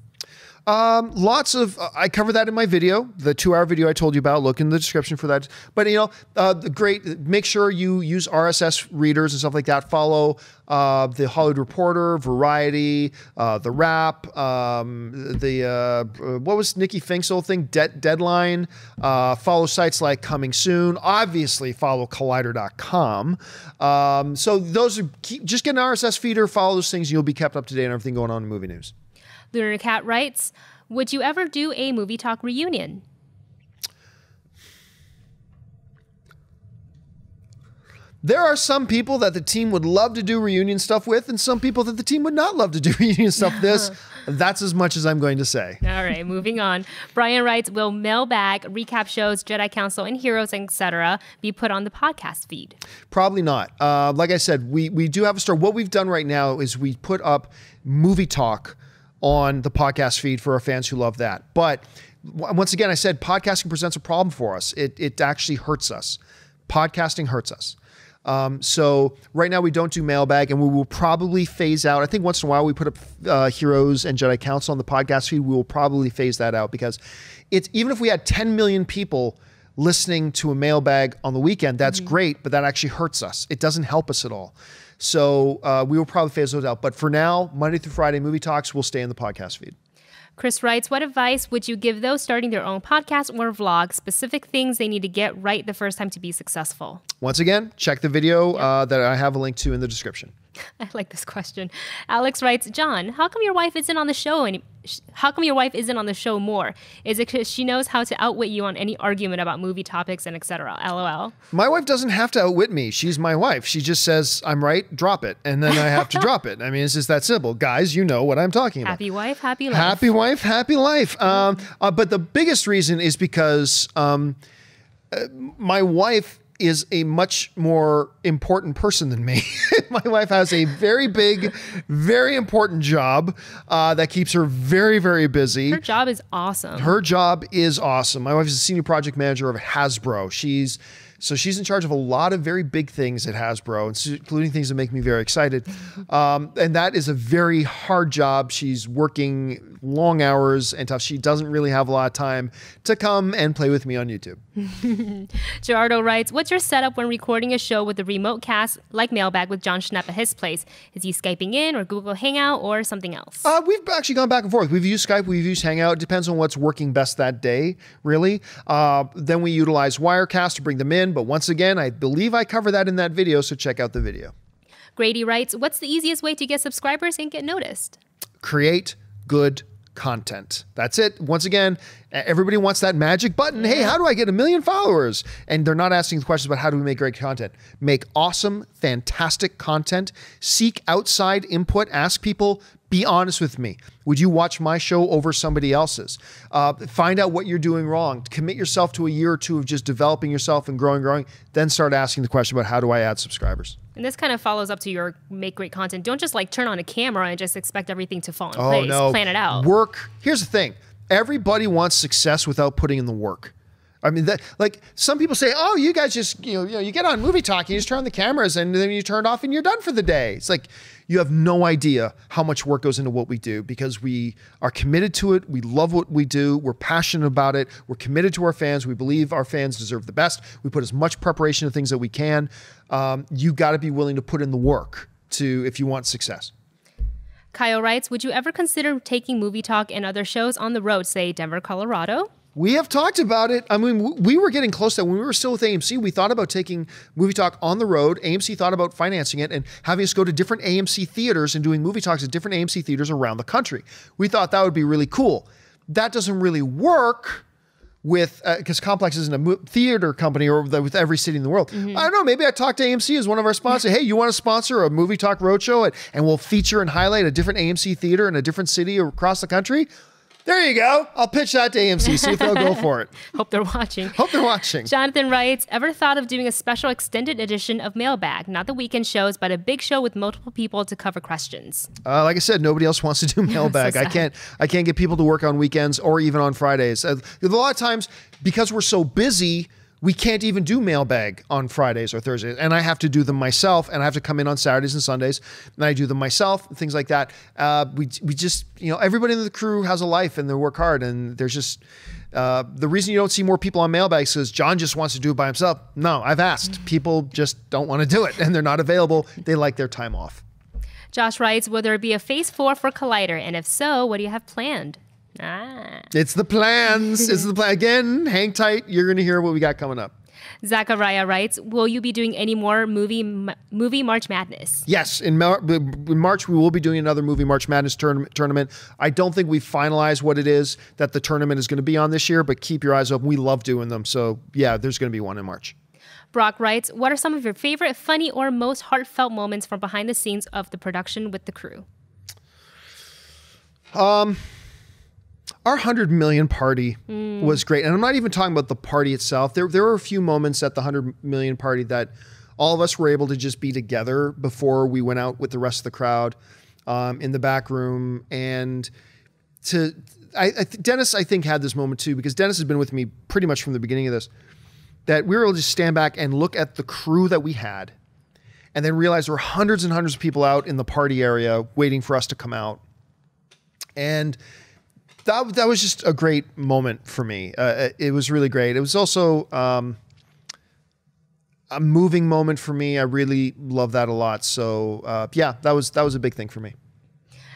Lots of uh, i cover that in my video the two hour video i told you about. Look in the description for that. But you know uh, the great make sure you use rss readers and stuff like that. Follow uh, the hollywood reporter variety uh, the wrap um, the uh, what was nikki finke's old thing? De- deadline. Uh, follow sites like coming soon. Obviously follow collider.com um, so those are keep, just get an rss feeder. Follow those things. And you'll be kept up to date on everything going on in movie news Lunar Cat writes, "Would you ever do a movie talk reunion?" There are some people that the team would love to do reunion stuff with, and some people that the team would not love to do reunion stuff. This, that's as much as I'm going to say. All right, moving on. Brian writes, "Will mailbag, recap shows, Jedi Council, and Heroes, etc., be put on the podcast feed?" Probably not. Uh, like I said, we we do have a store. What we've done right now is we put up movie talk on the podcast feed for our fans who love that. But once again, I said podcasting presents a problem for us. It it actually hurts us. Podcasting hurts us. Um, so right now we don't do mailbag, and we will probably phase out. I think once in a while we put up uh, Heroes and Jedi Council on the podcast feed. We will probably phase that out because it's even if we had 10 million people listening to a mailbag on the weekend, that's great, but that actually hurts us. It doesn't help us at all. So uh, we will probably phase those out. But for now, Monday through Friday movie talks will stay in the podcast feed. Chris writes, What advice would you give those starting their own podcast or vlog? Specific things they need to get right the first time to be successful? Once again, check the video uh, that I have a link to in the description. I like this question. Alex writes, John, how come your wife isn't on the show any how come your wife isn't on the show more? Is it because she knows how to outwit you on any argument about movie topics and etc. LOL. My wife doesn't have to outwit me. She's my wife. She just says, I'm right, drop it. And then I have to drop it. I mean, it's just that simple. Guys, you know what I'm talking about. Happy wife, happy life. Happy wife, happy life. Um, uh, but the biggest reason is because um, uh, my wife is a much more important person than me. my wife has a very big, very important job uh, that keeps her very, very busy. Her job is awesome. Her job is awesome. My wife is a senior project manager of Hasbro. She's so she's in charge of a lot of very big things at Hasbro, including things that make me very excited. Um, and that is a very hard job. She's working long hours and tough. She doesn't really have a lot of time to come and play with me on YouTube. Gerardo writes, What's your setup when recording a show with a remote cast like Mailbag with John Schnepp at his place? Is he Skyping in or Google Hangout or something else? Uh, we've actually gone back and forth. We've used Skype, we've used Hangout. It depends on what's working best that day, really. Uh, then we utilize Wirecast to bring them in. But once again, I believe I cover that in that video, so check out the video. Grady writes, What's the easiest way to get subscribers and get noticed? Create good content. That's it. Once again, Everybody wants that magic button. Hey, how do I get a million followers? And they're not asking the questions about how do we make great content. Make awesome, fantastic content. Seek outside input. Ask people, be honest with me. Would you watch my show over somebody else's? Uh, find out what you're doing wrong. Commit yourself to a year or two of just developing yourself and growing, growing. Then start asking the question about how do I add subscribers? And this kind of follows up to your make great content. Don't just like turn on a camera and just expect everything to fall in Oh place. no. Plan it out. Work. Here's the thing. Everybody wants success without putting in the work. I mean, that like some people say, "Oh, you guys just you know, you know, you get on movie talk, you just turn on the cameras, and then you turn it off, and you're done for the day." It's like you have no idea how much work goes into what we do because we are committed to it. We love what we do. We're passionate about it. We're committed to our fans. We believe our fans deserve the best. We put as much preparation into things that we can. Um, you got to be willing to put in the work to if you want success. Kyle writes, Would you ever consider taking movie talk and other shows on the road, say Denver, Colorado? We have talked about it. I mean, we were getting close to that when we were still with AMC. We thought about taking Movie Talk on the road. AMC thought about financing it and having us go to different AMC theaters and doing movie talks at different AMC theaters around the country. We thought that would be really cool. That doesn't really work with uh, because Complex isn't a theater company or the, with every city in the world. Mm-hmm. I don't know. Maybe I talked to AMC as one of our sponsors. hey, you want to sponsor a movie talk roadshow and, and we'll feature and highlight a different AMC theater in a different city across the country? There you go. I'll pitch that to AMC. See if they'll go for it. Hope they're watching. Hope they're watching. Jonathan writes, ever thought of doing a special extended edition of Mailbag? Not the weekend shows, but a big show with multiple people to cover questions. Uh, like I said, nobody else wants to do mailbag. I can't. I can't get people to work on weekends or even on Fridays. Uh, a lot of times, because we're so busy, we can't even do mailbag on Fridays or Thursdays, and I have to do them myself. And I have to come in on Saturdays and Sundays, and I do them myself. Things like that. Uh, we we just you know everybody in the crew has a life and they work hard, and there's just. Uh, the reason you don't see more people on mailbags is John just wants to do it by himself. No, I've asked. People just don't want to do it, and they're not available. They like their time off. Josh writes, will there be a phase four for Collider? And if so, what do you have planned? Ah. It's the plans. it's the plan. Again, hang tight. You're going to hear what we got coming up. Zachariah writes, will you be doing any more movie movie March Madness? Yes, in, Mar- in March we will be doing another movie March Madness tourna- tournament. I don't think we've finalized what it is that the tournament is going to be on this year, but keep your eyes open. We love doing them. So yeah, there's going to be one in March. Brock writes, what are some of your favorite, funny, or most heartfelt moments from behind the scenes of the production with the crew? Our 100 million party was great. And I'm not even talking about the party itself. There, there were a few moments at the 100 million party that all of us were able to just be together before we went out with the rest of the crowd um, in the back room. And to, I, I Dennis, I think, had this moment too, because Dennis has been with me pretty much from the beginning of this, that we were able to just stand back and look at the crew that we had and then realize there were hundreds and hundreds of people out in the party area waiting for us to come out. And that that was just a great moment for me. Uh, it was really great. It was also um, a moving moment for me. I really love that a lot. So uh, yeah, that was that was a big thing for me.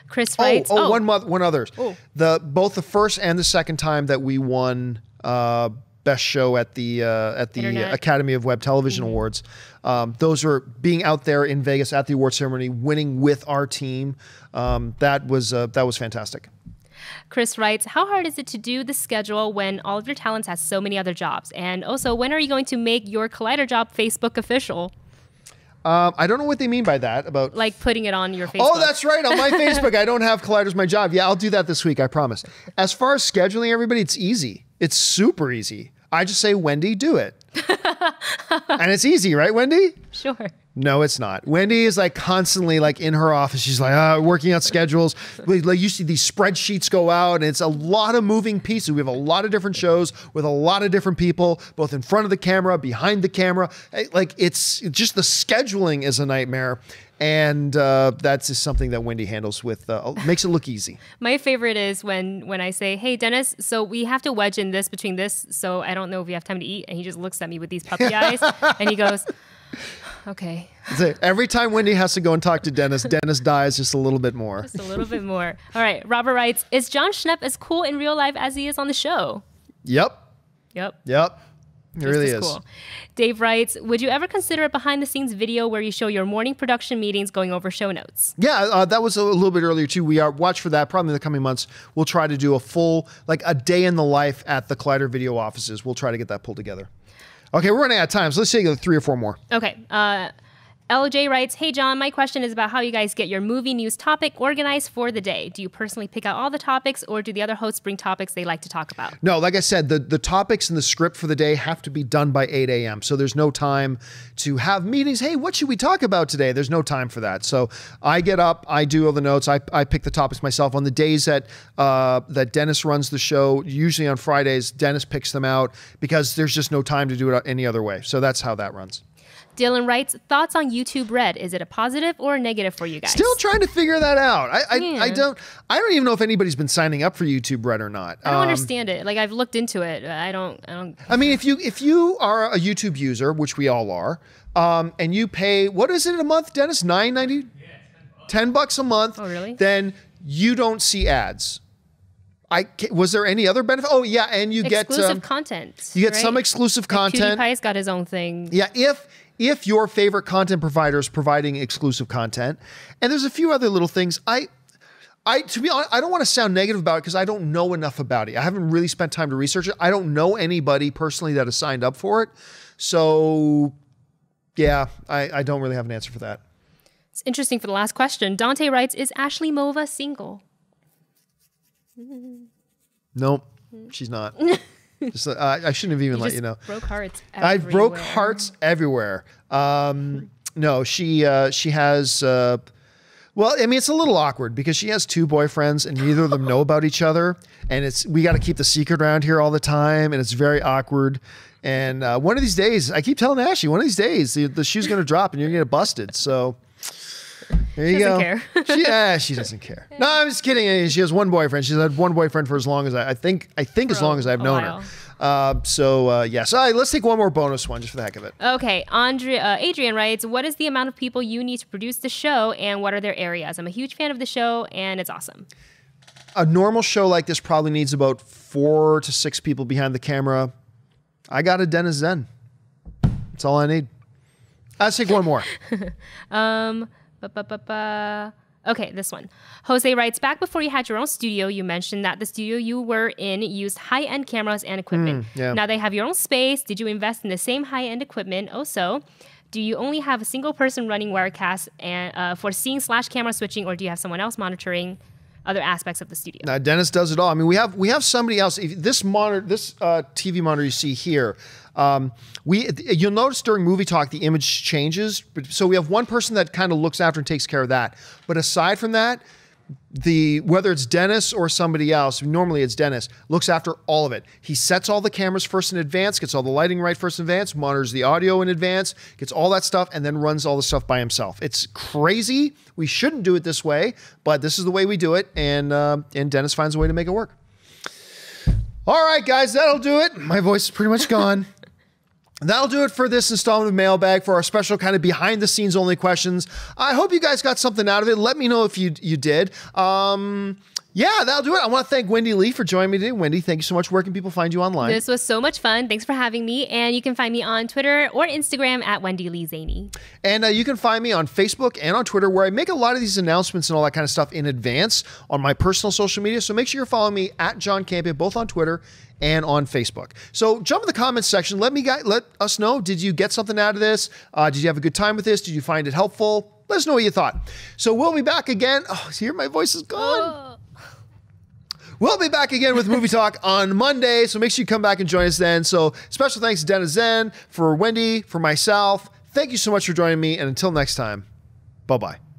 Chris Oh, writes, oh, one month, one others. Oh. The both the first and the second time that we won uh, best show at the uh, at the Internet. Academy of Web Television Awards. Um, those are being out there in Vegas at the award ceremony, winning with our team. Um, that was uh, that was fantastic. Chris writes, How hard is it to do the schedule when all of your talents has so many other jobs? And also, when are you going to make your Collider job Facebook official? Um, I don't know what they mean by that about Like putting it on your Facebook. Oh, that's right. On my Facebook, I don't have Collider's my job. Yeah, I'll do that this week. I promise. As far as scheduling everybody, it's easy. It's super easy. I just say, Wendy, do it. and it's easy, right, Wendy? Sure. No, it's not. Wendy is like constantly like in her office. She's like ah, working out schedules. Like you see these spreadsheets go out, and it's a lot of moving pieces. We have a lot of different shows with a lot of different people, both in front of the camera, behind the camera. Like it's just the scheduling is a nightmare, and uh, that's just something that Wendy handles with uh, makes it look easy. My favorite is when when I say, "Hey, Dennis, so we have to wedge in this between this, so I don't know if we have time to eat." And he just looks at me with these puppy eyes, and he goes, "Okay, it. Every time Wendy has to go and talk to Dennis, Dennis dies just a little bit more. just a little bit more." All right. Robert writes, "Is John Schnepp as cool in real life as he is on the show?" Yep. Yep. Yep. It really is. Cool. Dave writes, "Would you ever consider a behind-the-scenes video where you show your morning production meetings, going over show notes?" Yeah, uh, that was a little bit earlier too. We are watch for that. Probably in the coming months, we'll try to do a full, like a day in the life at the Collider Video offices. We'll try to get that pulled together. Okay, we're running out of time, so let's take three or four more. Okay. Uh, LJ writes, Hey John, my question is about how you guys get your movie news topic organized for the day. Do you personally pick out all the topics or do the other hosts bring topics they like to talk about? No, like I said, the, the topics and the script for the day have to be done by 8 a.m. So there's no time to have meetings. Hey, what should we talk about today? There's no time for that. So I get up, I do all the notes, I, I pick the topics myself. On the days that uh, that Dennis runs the show, usually on Fridays, Dennis picks them out because there's just no time to do it any other way. So that's how that runs. Dylan writes, Thoughts on YouTube Red? Is it a positive or a negative for you guys? Still trying to figure that out. I I, Yeah. I don't I don't even know if anybody's been signing up for YouTube Red or not. I don't Um, understand it. Like I've looked into it. I don't. I don't. I mean, if you if you are a YouTube user, which we all are, um, and you pay what is it a month, Dennis? Nine ninety, ten bucks a month. Oh, really? Then you don't see ads. I ca- was there any other benefit? Oh yeah, and you get exclusive um, content. you get right? some exclusive Like content. PewDiePie's got his own thing. Yeah, if if your favorite content provider is providing exclusive content, and there's a few other little things. I I to be honest, I don't want to sound negative about it because I don't know enough about it. I haven't really spent time to research it. I don't know anybody personally that has signed up for it. So yeah, I, I don't really have an answer for that. It's interesting for the last question. Dante writes, Is Ashley Mova single? Nope, she's not. Just, uh, I shouldn't have even let you know. broke hearts. I broke hearts everywhere. Um, no, she uh, she has. Uh, well, I mean, it's a little awkward because she has two boyfriends and neither of them know about each other, and it's we got to keep the secret around here all the time, and it's very awkward. And uh, one of these days, I keep telling Ashley, one of these days the, the shoe's going to drop and you're going to get busted. So there you She go. doesn't care. she, yeah, she doesn't care. No, I'm just kidding. She has one boyfriend. She's had one boyfriend for as long as I, I think. I think as For a- long as I've known while. her. Uh, so uh, yes, all right. Let's take one more bonus one just for the heck of it. Okay, Andre, uh, Adrian writes, "What is the amount of people you need to produce the show, and what are their areas? I'm a huge fan of the show, and it's awesome." a normal show like this probably needs about four to six people behind the camera. I got a Dennis Tzeng. That's all I need. Let's take one more. Ba-ba-ba-ba. Okay, this one. Jose writes, back before you had your own studio, you mentioned that the studio you were in used high end cameras and equipment. yeah. Now they have your own space. Did you invest in the same high end equipment? Also, do you only have a single person running Wirecast and uh, for seeing slash camera switching, or do you have someone else monitoring other aspects of the studio? Now Dennis does it all. I mean, we have we have somebody else. If this monitor, this uh, TV monitor you see here, um, we you'll notice during movie talk the image changes. So we have one person that kind of looks after and takes care of that. But aside from that, the whether it's Dennis or somebody else, normally it's Dennis, looks after all of it. He sets all the cameras first in advance, gets all the lighting right first in advance, monitors the audio in advance, gets all that stuff, and then runs all the stuff by himself. It's crazy. We shouldn't do it this way, but this is the way we do it, and uh, and Dennis finds a way to make it work. All right, guys, that'll do it. My voice is pretty much gone. That'll do it for this installment of Mailbag for our special kind of behind the scenes only questions. I hope you guys got something out of it. Let me know if you you did. Um, yeah, that'll do it. I want to thank Wendy Lee for joining me today. Wendy, thank you so much. Where can people find you online? This was so much fun. Thanks for having me. And you can find me on Twitter or Instagram at Wendy Lee Szany. And uh, you can find me on Facebook and on Twitter, where I make a lot of these announcements and all that kind of stuff in advance on my personal social media. So make sure you're following me at John Campea, both on Twitter and on Facebook. So jump in the comments section. Let me let us know. Did you get something out of this? Uh, did you have a good time with this? Did you find it helpful? Let us know what you thought. So we'll be back again. Oh, here my voice is gone. We'll be back again with Movie Talk on Monday, so make sure you come back and join us then. So, special thanks to Dennis Tzeng, for Wendy, for myself. Thank you so much for joining me, and until next time, bye bye.